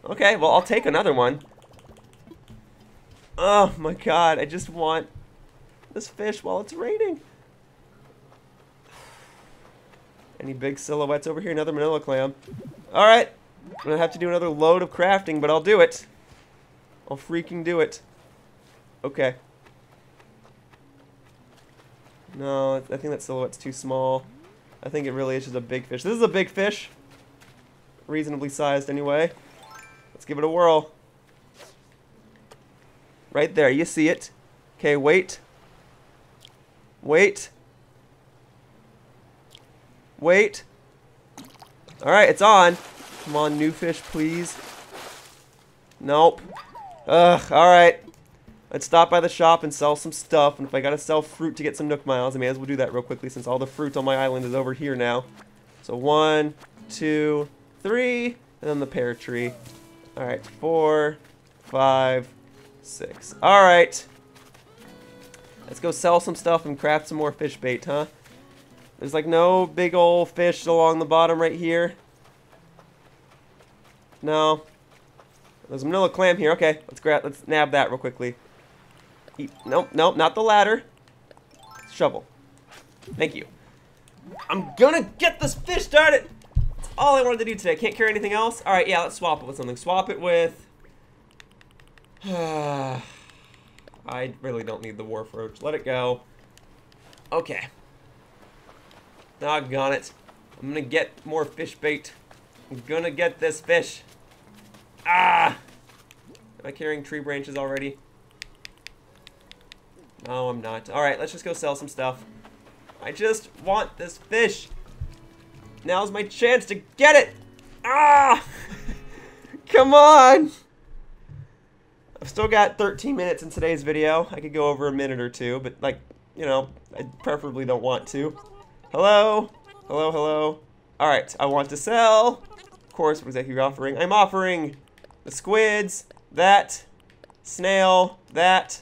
Okay, well, I'll take another one. Oh my god, I just want this fish while it's raining. Any big silhouettes over here? Another manila clam. Alright, I'm gonna have to do another load of crafting, but I'll do it. I'll freaking do it. Okay. No, I think that silhouette's too small. I think it really is just a big fish. This is a big fish. Reasonably sized anyway. Let's give it a whirl. Right there, you see it. Okay, wait. Wait. Wait. Alright, it's on. Come on, new fish, please. Nope. Ugh, alright. Let's stop by the shop and sell some stuff. And if I gotta sell fruit to get some Nook Miles, I may as well do that real quickly since all the fruit on my island is over here now. So one, two, three, and then the pear tree. Alright, four, five, six. Alright. Let's go sell some stuff and craft some more fish bait, huh? There's like no big old fish along the bottom right here. No. There's a manila clam here. Okay, let's grab let's nab that real quickly. Eat. Nope, nope, not the ladder. Shovel. Thank you. I'm gonna get this fish, darn it! That's all I wanted to do today. Can't carry anything else? Alright, yeah, let's swap it with something. Swap it with... I really don't need the wharf roach. Let it go. Okay. Doggone it. I'm gonna get more fish bait. I'm gonna get this fish. Ah! Am I carrying tree branches already? No, I'm not. Alright, let's just go sell some stuff. I just want this fish. Now's my chance to get it. Ah! Come on! I've still got 13 minutes in today's video. I could go over a minute or two, but like, you know, I preferably don't want to. Hello? Hello, hello? Alright, I want to sell. Of course, what exactly are you offering? I'm offering the squids, that, snail, that,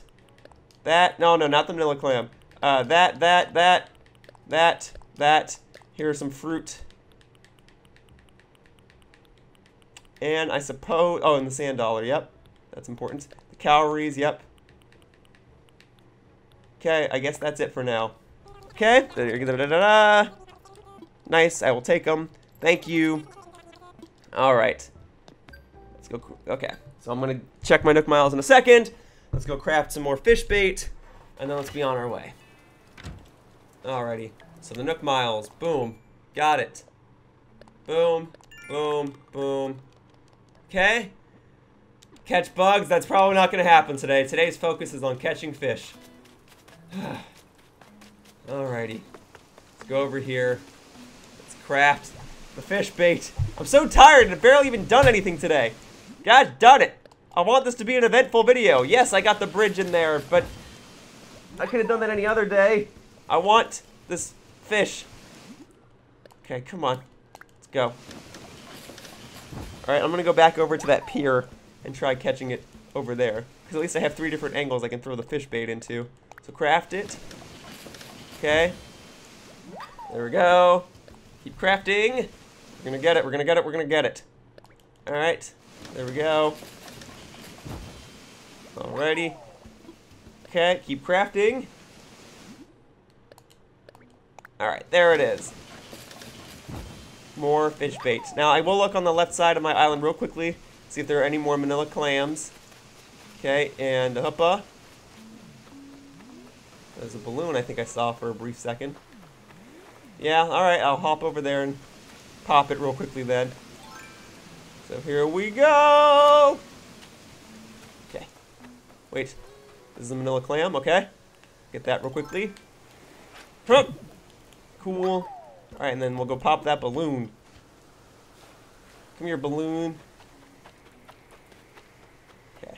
that. No, no, not the manila clam. Uh, that, that, that, that, that. Here's some fruit. And I suppose, oh, and the sand dollar, yep. That's important. The calories, yep. Okay, I guess that's it for now. Okay. Nice, I will take them. Thank you. All right. Let's go. Okay, so I'm gonna check my Nook Miles in a second. Let's go craft some more fish bait, and then let's be on our way. Alrighty. So the Nook Miles. Boom. Got it. Boom. Boom. Boom. Okay. Catch bugs. That's probably not going to happen today. Today's focus is on catching fish. Alrighty. Let's go over here. Let's craft the fish bait. I'm so tired and I've barely even done anything today. God done it. I want this to be an eventful video. Yes, I got the bridge in there, but I could have done that any other day. I want this fish. Okay, come on. Let's go. Alright, I'm to go back over to that pier and try catching it over there. Because at least I have three different angles I can throw the fish bait into. So craft it. Okay. There we go. Keep crafting. We're to get it. We're to get it. We're to get it. Alright. There we go. Alrighty. Okay, keep crafting. Alright, there it is. More fish bait. Now, I will look on the left side of my island real quickly, see if there are any more manila clams. Okay, and huppa. There's a balloon I think I saw for a brief second. Yeah, alright, I'll hop over there and pop it real quickly then. So here we go! Wait. This is a manila clam, okay. Get that real quickly. Cool. Alright, and then we'll go pop that balloon. Come here, balloon. Okay.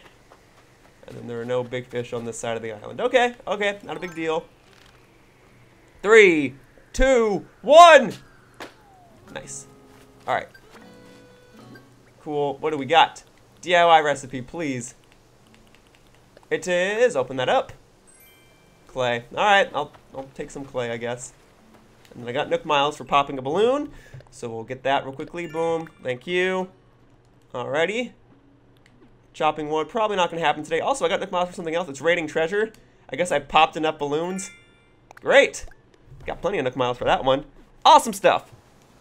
And then there are no big fish on this side of the island. Okay, okay, not a big deal. Three, two, one! Nice. Alright. Cool. What do we got? DIY recipe, please. It is. Open that up. Clay. Alright, I'll, I'll take some clay, I guess. And then I got Nook Miles for popping a balloon. So we'll get that real quickly. Boom. Thank you. Alrighty. Chopping wood. Probably not going to happen today. Also, I got Nook Miles for something else. It's raiding treasure. I guess I popped enough balloons. Great. Got plenty of Nook Miles for that one. Awesome stuff.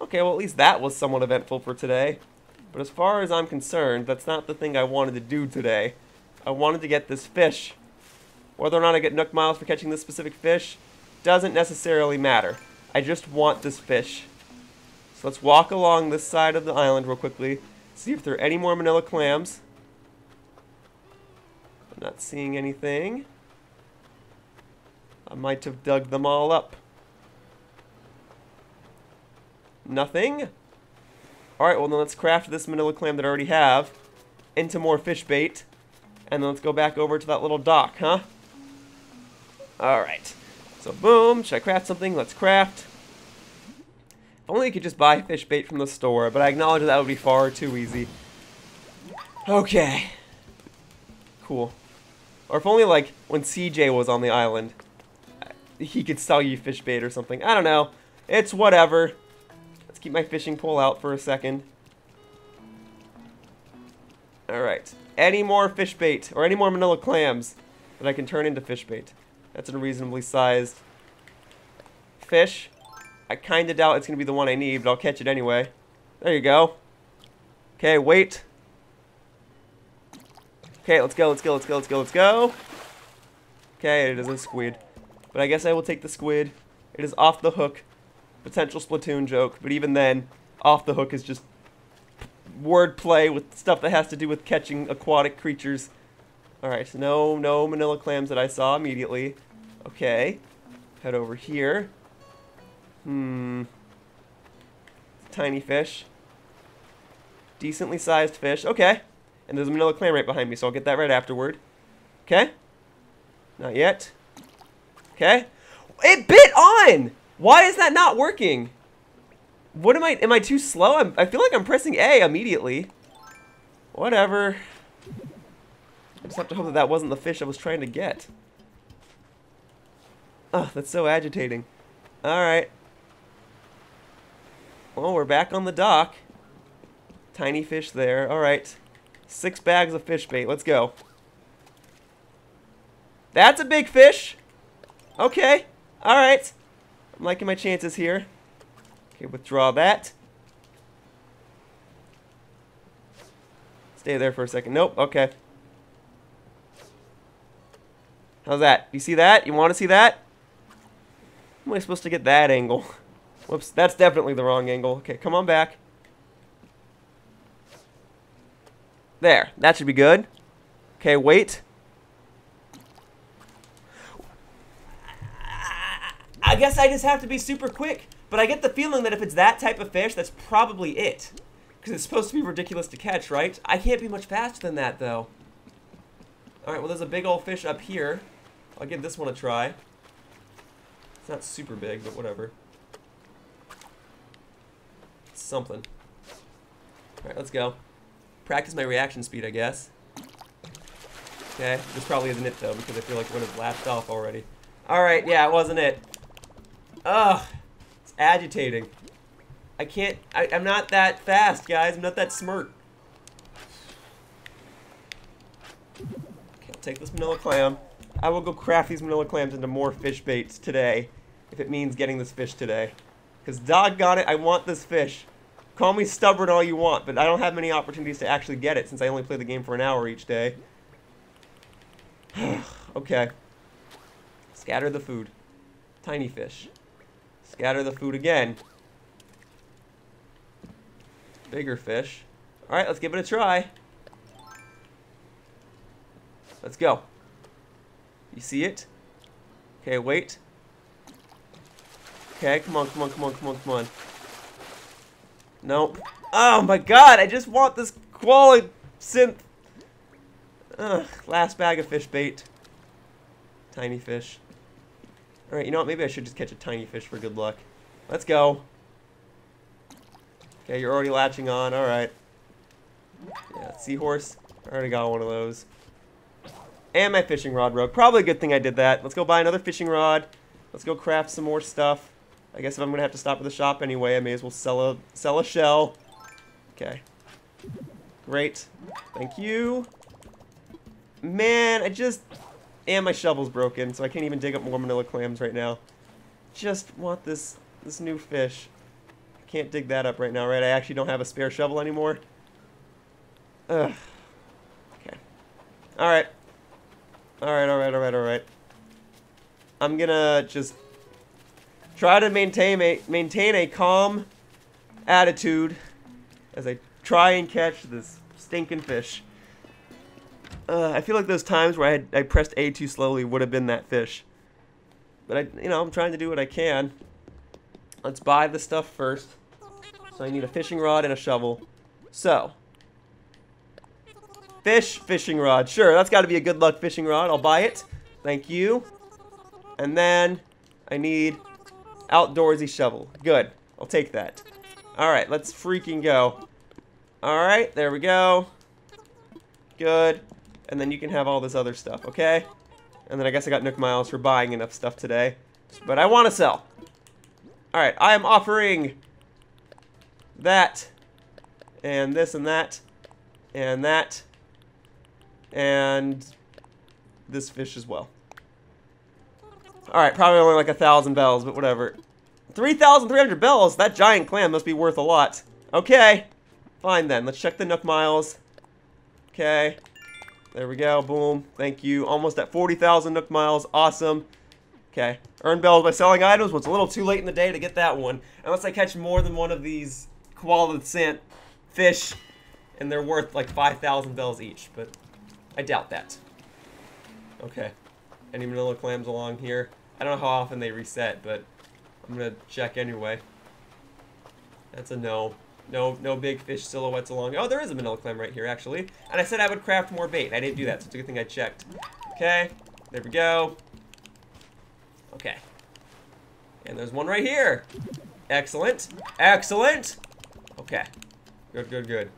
Okay, well, at least that was somewhat eventful for today. But as far as I'm concerned, that's not the thing I wanted to do today. I wanted to get this fish. Whether or not I get Nook Miles for catching this specific fish doesn't necessarily matter. I just want this fish. So let's walk along this side of the island real quickly. See if there are any more manila clams. I'm not seeing anything. I might have dug them all up. Nothing? Alright, well then let's craft this manila clam that I already have into more fish bait. And then let's go back over to that little dock, huh? Alright. So boom, should I craft something? Let's craft. If only you could just buy fish bait from the store, but I acknowledge that, would be far too easy. Okay. Cool. Or if only like when CJ was on the island, uh, he could sell you fish bait or something. I don't know. It's whatever Let's keep my fishing pole out for a second. Alright. Any more fish bait, or any more manila clams that I can turn into fish bait. That's a reasonably sized fish. I kind of doubt it's going to be the one I need, but I'll catch it anyway. There you go. Okay, wait. Okay, let's go, let's go, let's go, let's go, let's go. Okay, it is a squid. But I guess I will take the squid. It is off the hook potential Splatoon joke, but even then, off the hook is just wordplay with stuff that has to do with catching aquatic creatures. Alright, so no, no manila clams that I saw immediately. Okay. Head over here. Hmm. Tiny fish. Decently sized fish. Okay. And there's a manila clam right behind me, so I'll get that right afterward. Okay. Not yet. Okay. It bit on! Why is that not working? What am I, am I too slow? I'm, I feel like I'm pressing A immediately. Whatever. I just have to hope that that wasn't the fish I was trying to get. Oh, that's so agitating. Alright. Well, we're back on the dock. Tiny fish there. Alright. Six bags of fish bait. Let's go. That's a big fish. Okay. Alright. I'm liking my chances here. Okay, withdraw that. Stay there for a second. Nope, okay. How's that? You see that? You want to see that? How am I supposed to get that angle? Whoops, that's definitely the wrong angle. Okay, come on back. There, that should be good. Okay, wait. I guess I just have to be super quick. But I get the feeling that if it's that type of fish, that's probably it. Because it's supposed to be ridiculous to catch, right? I can't be much faster than that, though. Alright, well, there's a big old fish up here. I'll give this one a try. It's not super big, but whatever. It's something. Alright, let's go. Practice my reaction speed, I guess. Okay, this probably isn't it, though, because I feel like it would have latched off already. Alright, yeah, it wasn't it. Ugh. Agitating. I can't, I, am not that fast, guys. I'm not that smart. Okay, I'll take this manila clam. I will go craft these manila clams into more fish baits today. If it means getting this fish today. Because doggone it, I want this fish. Call me stubborn all you want, but I don't have many opportunities to actually get it since I only play the game for an hour each day. okay. Scatter the food. Tiny fish. Scatter the food again. Bigger fish. Alright, let's give it a try. Let's go. You see it? Okay, wait. Okay, come on, come on, come on, come on, come on. Nope. Oh my god, I just want this quality synth. Ugh, last bag of fish bait. Tiny fish. Alright, you know what? Maybe I should just catch a tiny fish for good luck. Let's go. Okay, you're already latching on. Alright. Yeah, seahorse. I already got one of those. And my fishing rod broke. Probably a good thing I did that. Let's go buy another fishing rod. Let's go craft some more stuff. I guess if I'm going to have to stop at the shop anyway, I may as well sell a, sell a shell. Okay. Great. Thank you. Man, I just... And my shovel's broken, so I can't even dig up more manila clams right now. Just want this this new fish. Can't dig that up right now, right? I actually don't have a spare shovel anymore. Ugh. Okay. Alright. Alright, alright, alright, alright. I'm gonna just try to maintain a maintain a calm attitude as I try and catch this stinking fish. Uh, I feel like those times where I, had, I pressed A too slowly would have been that fish. But, I, you know, I'm trying to do what I can. Let's buy the stuff first. So I need a fishing rod and a shovel. So. Fish fishing rod. Sure, that's got to be a good luck fishing rod. I'll buy it. Thank you. And then I need outdoorsy shovel. Good. I'll take that. Alright, let's freaking go. Alright, there we go. Good. And then you can have all this other stuff, okay? And then I guess I got Nook Miles for buying enough stuff today. But I want to sell. Alright, I am offering that. And this and that. And that. And this fish as well. Alright, probably only like a thousand bells, but whatever. 3,300 bells? That giant clam must be worth a lot. Okay. Fine then. Let's check the Nook Miles. Okay. There we go. Boom. Thank you. Almost at 40,000 Nook Miles. Awesome. Okay. Earn bells by selling items. Well, it's a little too late in the day to get that one. Unless I catch more than one of these coelacanth fish. And they're worth like 5,000 bells each. But I doubt that. Okay. Any manila clams along here? I don't know how often they reset, but I'm going to check anyway. That's a no. No, no big fish silhouettes along. Oh, there is a manila clam right here, actually. And I said I would craft more bait. I didn't do that, so it's a good thing I checked. Okay, there we go. Okay. And there's one right here. Excellent. Excellent. Okay. Good, good, good.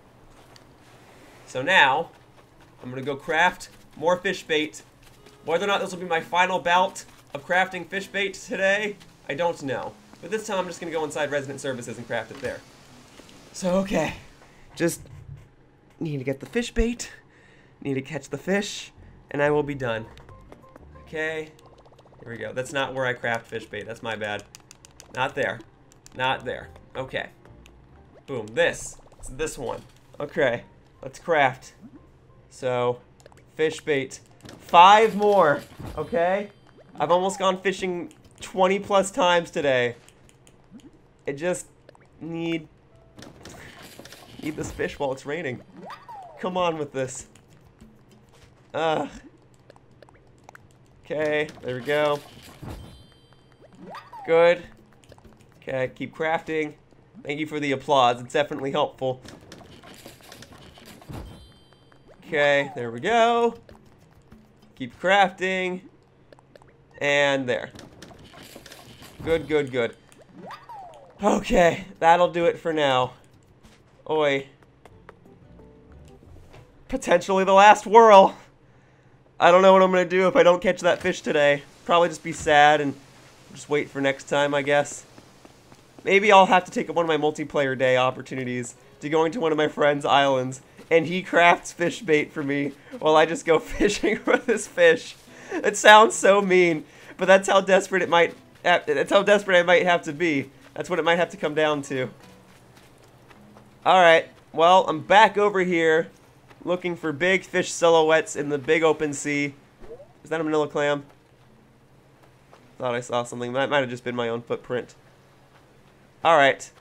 So now, I'm going to go craft more fish bait. Whether or not this will be my final bout of crafting fish bait today, I don't know. But this time I'm just going to go inside Resident Services and craft it there. So, okay. Just need to get the fish bait, need to catch the fish, and I will be done. Okay. Here we go. That's not where I craft fish bait. That's my bad. Not there. Not there. Okay. Boom. This. It's this one. Okay. Let's craft. So, fish bait. Five more. Okay? I've almost gone fishing 20 plus times today. I just need Eat this fish while it's raining. Come on with this. Ugh. Okay, there we go. Good. Okay, keep crafting. Thank you for the applause. It's definitely helpful. Okay, there we go. Keep crafting. And there. Good, good, good. Okay, that'll do it for now. Oi. Potentially the last whirl. I don't know what I'm going to do if I don't catch that fish today. Probably just be sad and just wait for next time, I guess. Maybe I'll have to take one of my multiplayer day opportunities to going to one of my friend's islands and he crafts fish bait for me while I just go fishing for this fish. It sounds so mean, but that's how desperate it might that's how desperate I might have to be. That's what it might have to come down to. Alright, well, I'm back over here looking for big fish silhouettes in the big open sea. Is that a manila clam? Thought I saw something. That might have just been my own footprint. Alright.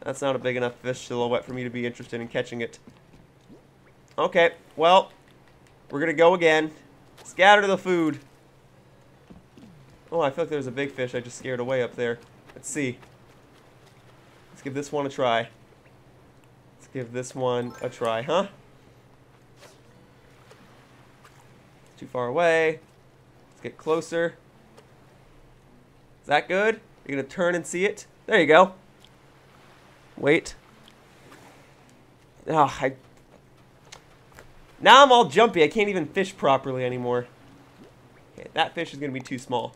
That's not a big enough fish silhouette for me to be interested in catching it. Okay, well, we're going to go again. Scatter the food. Oh, I feel like there's a big fish I just scared away up there. Let's see. Let's give this one a try. Give this one a try, huh? Too far away. Let's get closer. Is that good? You're going to turn and see it? There you go. Wait. Oh, I... Now I'm all jumpy. I can't even fish properly anymore. Okay, that fish is going to be too small.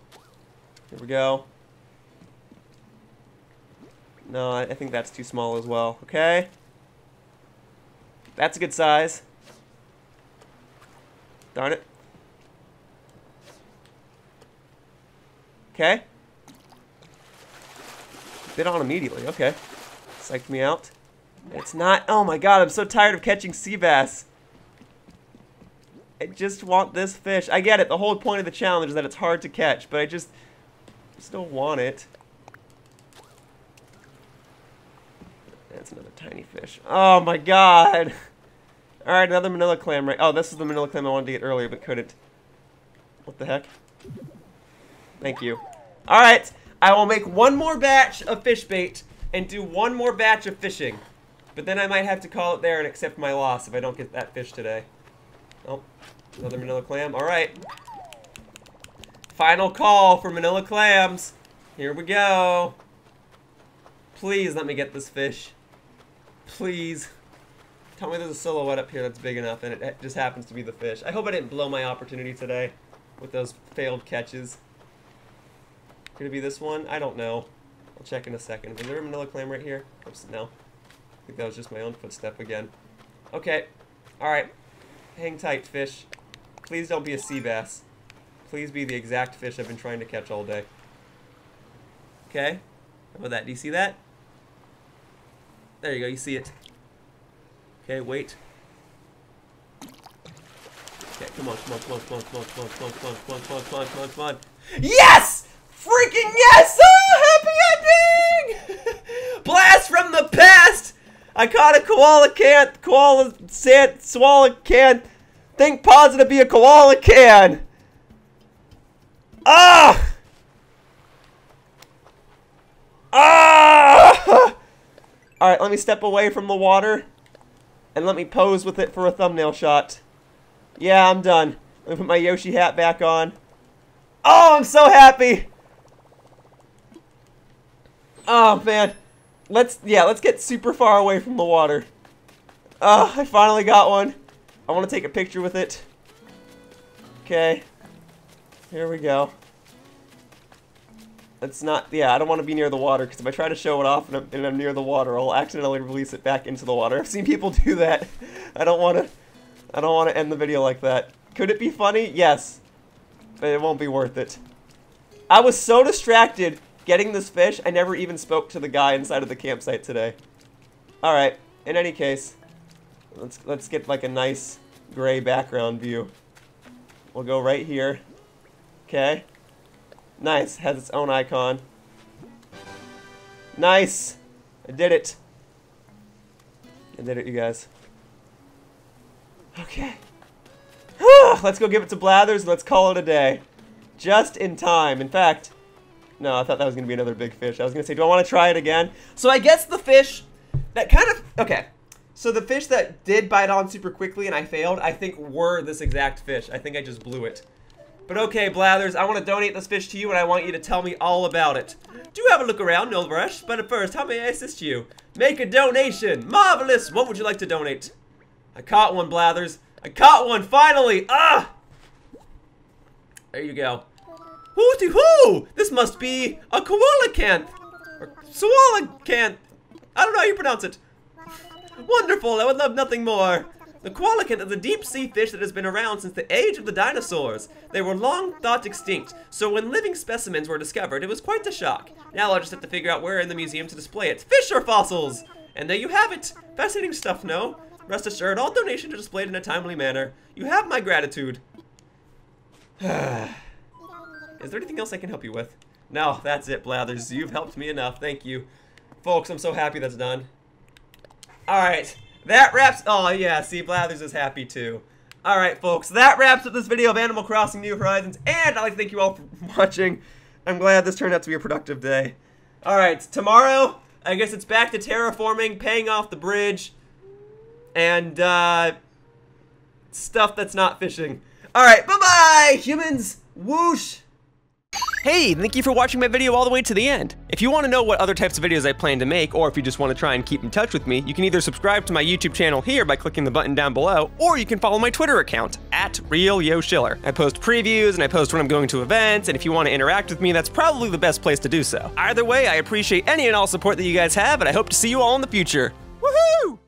Here we go. No, I think that's too small as well. Okay. That's a good size. Darn it. Okay. Bit on immediately. Okay. Psyched me out. It's not. Oh my god, I'm so tired of catching sea bass. I just want this fish. I get it. The whole point of the challenge is that it's hard to catch, but I just still want it. That's another tiny fish. Oh my god. Alright, another manila clam right. Oh, this is the manila clam I wanted to get earlier, but couldn't. What the heck? Thank you. Alright, I will make one more batch of fish bait and do one more batch of fishing. But then I might have to call it there and accept my loss if I don't get that fish today. Oh, another manila clam. Alright. Final call for manila clams. Here we go. Please let me get this fish. Please. Tell me there's a silhouette up here that's big enough and it just happens to be the fish. I hope I didn't blow my opportunity today with those failed catches. Could it be this one? I don't know. I'll check in a second. Is there a manila clam right here? Oops, no. I think that was just my own footstep again. Okay. Alright. Hang tight, fish. Please don't be a sea bass. Please be the exact fish I've been trying to catch all day. Okay. How about that? Do you see that? There you go. You see it. Okay, wait. Okay, come on, come on, come on, come on, come on, come on, come on, come on, come on, come on, come on, come on, come on. Yes! Freaking yes! Oh, happy ending! Blast from the past! I caught a koala can't, koala sand, swallow can. Think positive, be a koala can. Ah! Ah! Alright, let me step away from the water. And let me pose with it for a thumbnail shot. Yeah, I'm done. Let me put my Yoshi hat back on. Oh, I'm so happy! Oh, man. Let's, yeah, let's get super far away from the water. Oh, I finally got one. I want to take a picture with it. Okay. Here we go. It's not, yeah, I don't want to be near the water, because if I try to show it off and I'm, and I'm, near the water, I'll accidentally release it back into the water. I've seen people do that. I don't want to, I don't want to end the video like that. Could it be funny? Yes. But it won't be worth it. I was so distracted getting this fish, I never even spoke to the guy inside of the campsite today. Alright, in any case, let's, let's get like a nice gray background view. We'll go right here. Okay. Nice, has its own icon. Nice! I did it. I did it, you guys. Okay. let's go give it to Blathers let's call it a day. Just in time. In fact, no, I thought that was going to be another big fish. I was going to say, do I want to try it again? So I guess the fish that kind of... Okay. So the fish that did bite on super quickly and I failed, I think were this exact fish. I think I just blew it. But okay, Blathers, I want to donate this fish to you and I want you to tell me all about it. Do have a look around, no rush. But first, how may I assist you? Make a donation. Marvelous. What would you like to donate? I caught one, Blathers. I caught one, finally. Ah! There you go. Hooty hoo! This must be a coelacanth. Or coelacanth. I don't know how you pronounce it. Wonderful, I would love nothing more. The coelacanth is a deep sea fish that has been around since the age of the dinosaurs. They were long thought extinct, so when living specimens were discovered, it was quite a shock. Now I'll just have to figure out where in the museum to display it. Fish or fossils! And there you have it. Fascinating stuff, no? Rest assured, all donations are displayed in a timely manner. You have my gratitude. Is there anything else I can help you with? No, that's it, Blathers. You've helped me enough. Thank you. Folks, I'm so happy that's done. Alright, that wraps... Oh, yeah, see, Blathers is happy too. Alright, folks, that wraps up this video of Animal Crossing New Horizons, and I'd like to thank you all for watching. I'm glad this turned out to be a productive day. All right, tomorrow, I guess it's back to terraforming, paying off the bridge, and uh, stuff that's not fishing. All right, bye-bye, humans. Whoosh. Hey, thank you for watching my video all the way to the end. If you want to know what other types of videos I plan to make, or if you just want to try and keep in touch with me, you can either subscribe to my YouTube channel here by clicking the button down below, or you can follow my Twitter account, at RealYoshiller. I post previews and I post when I'm going to events, and if you want to interact with me, that's probably the best place to do so. Either way, I appreciate any and all support that you guys have, and I hope to see you all in the future. Woohoo!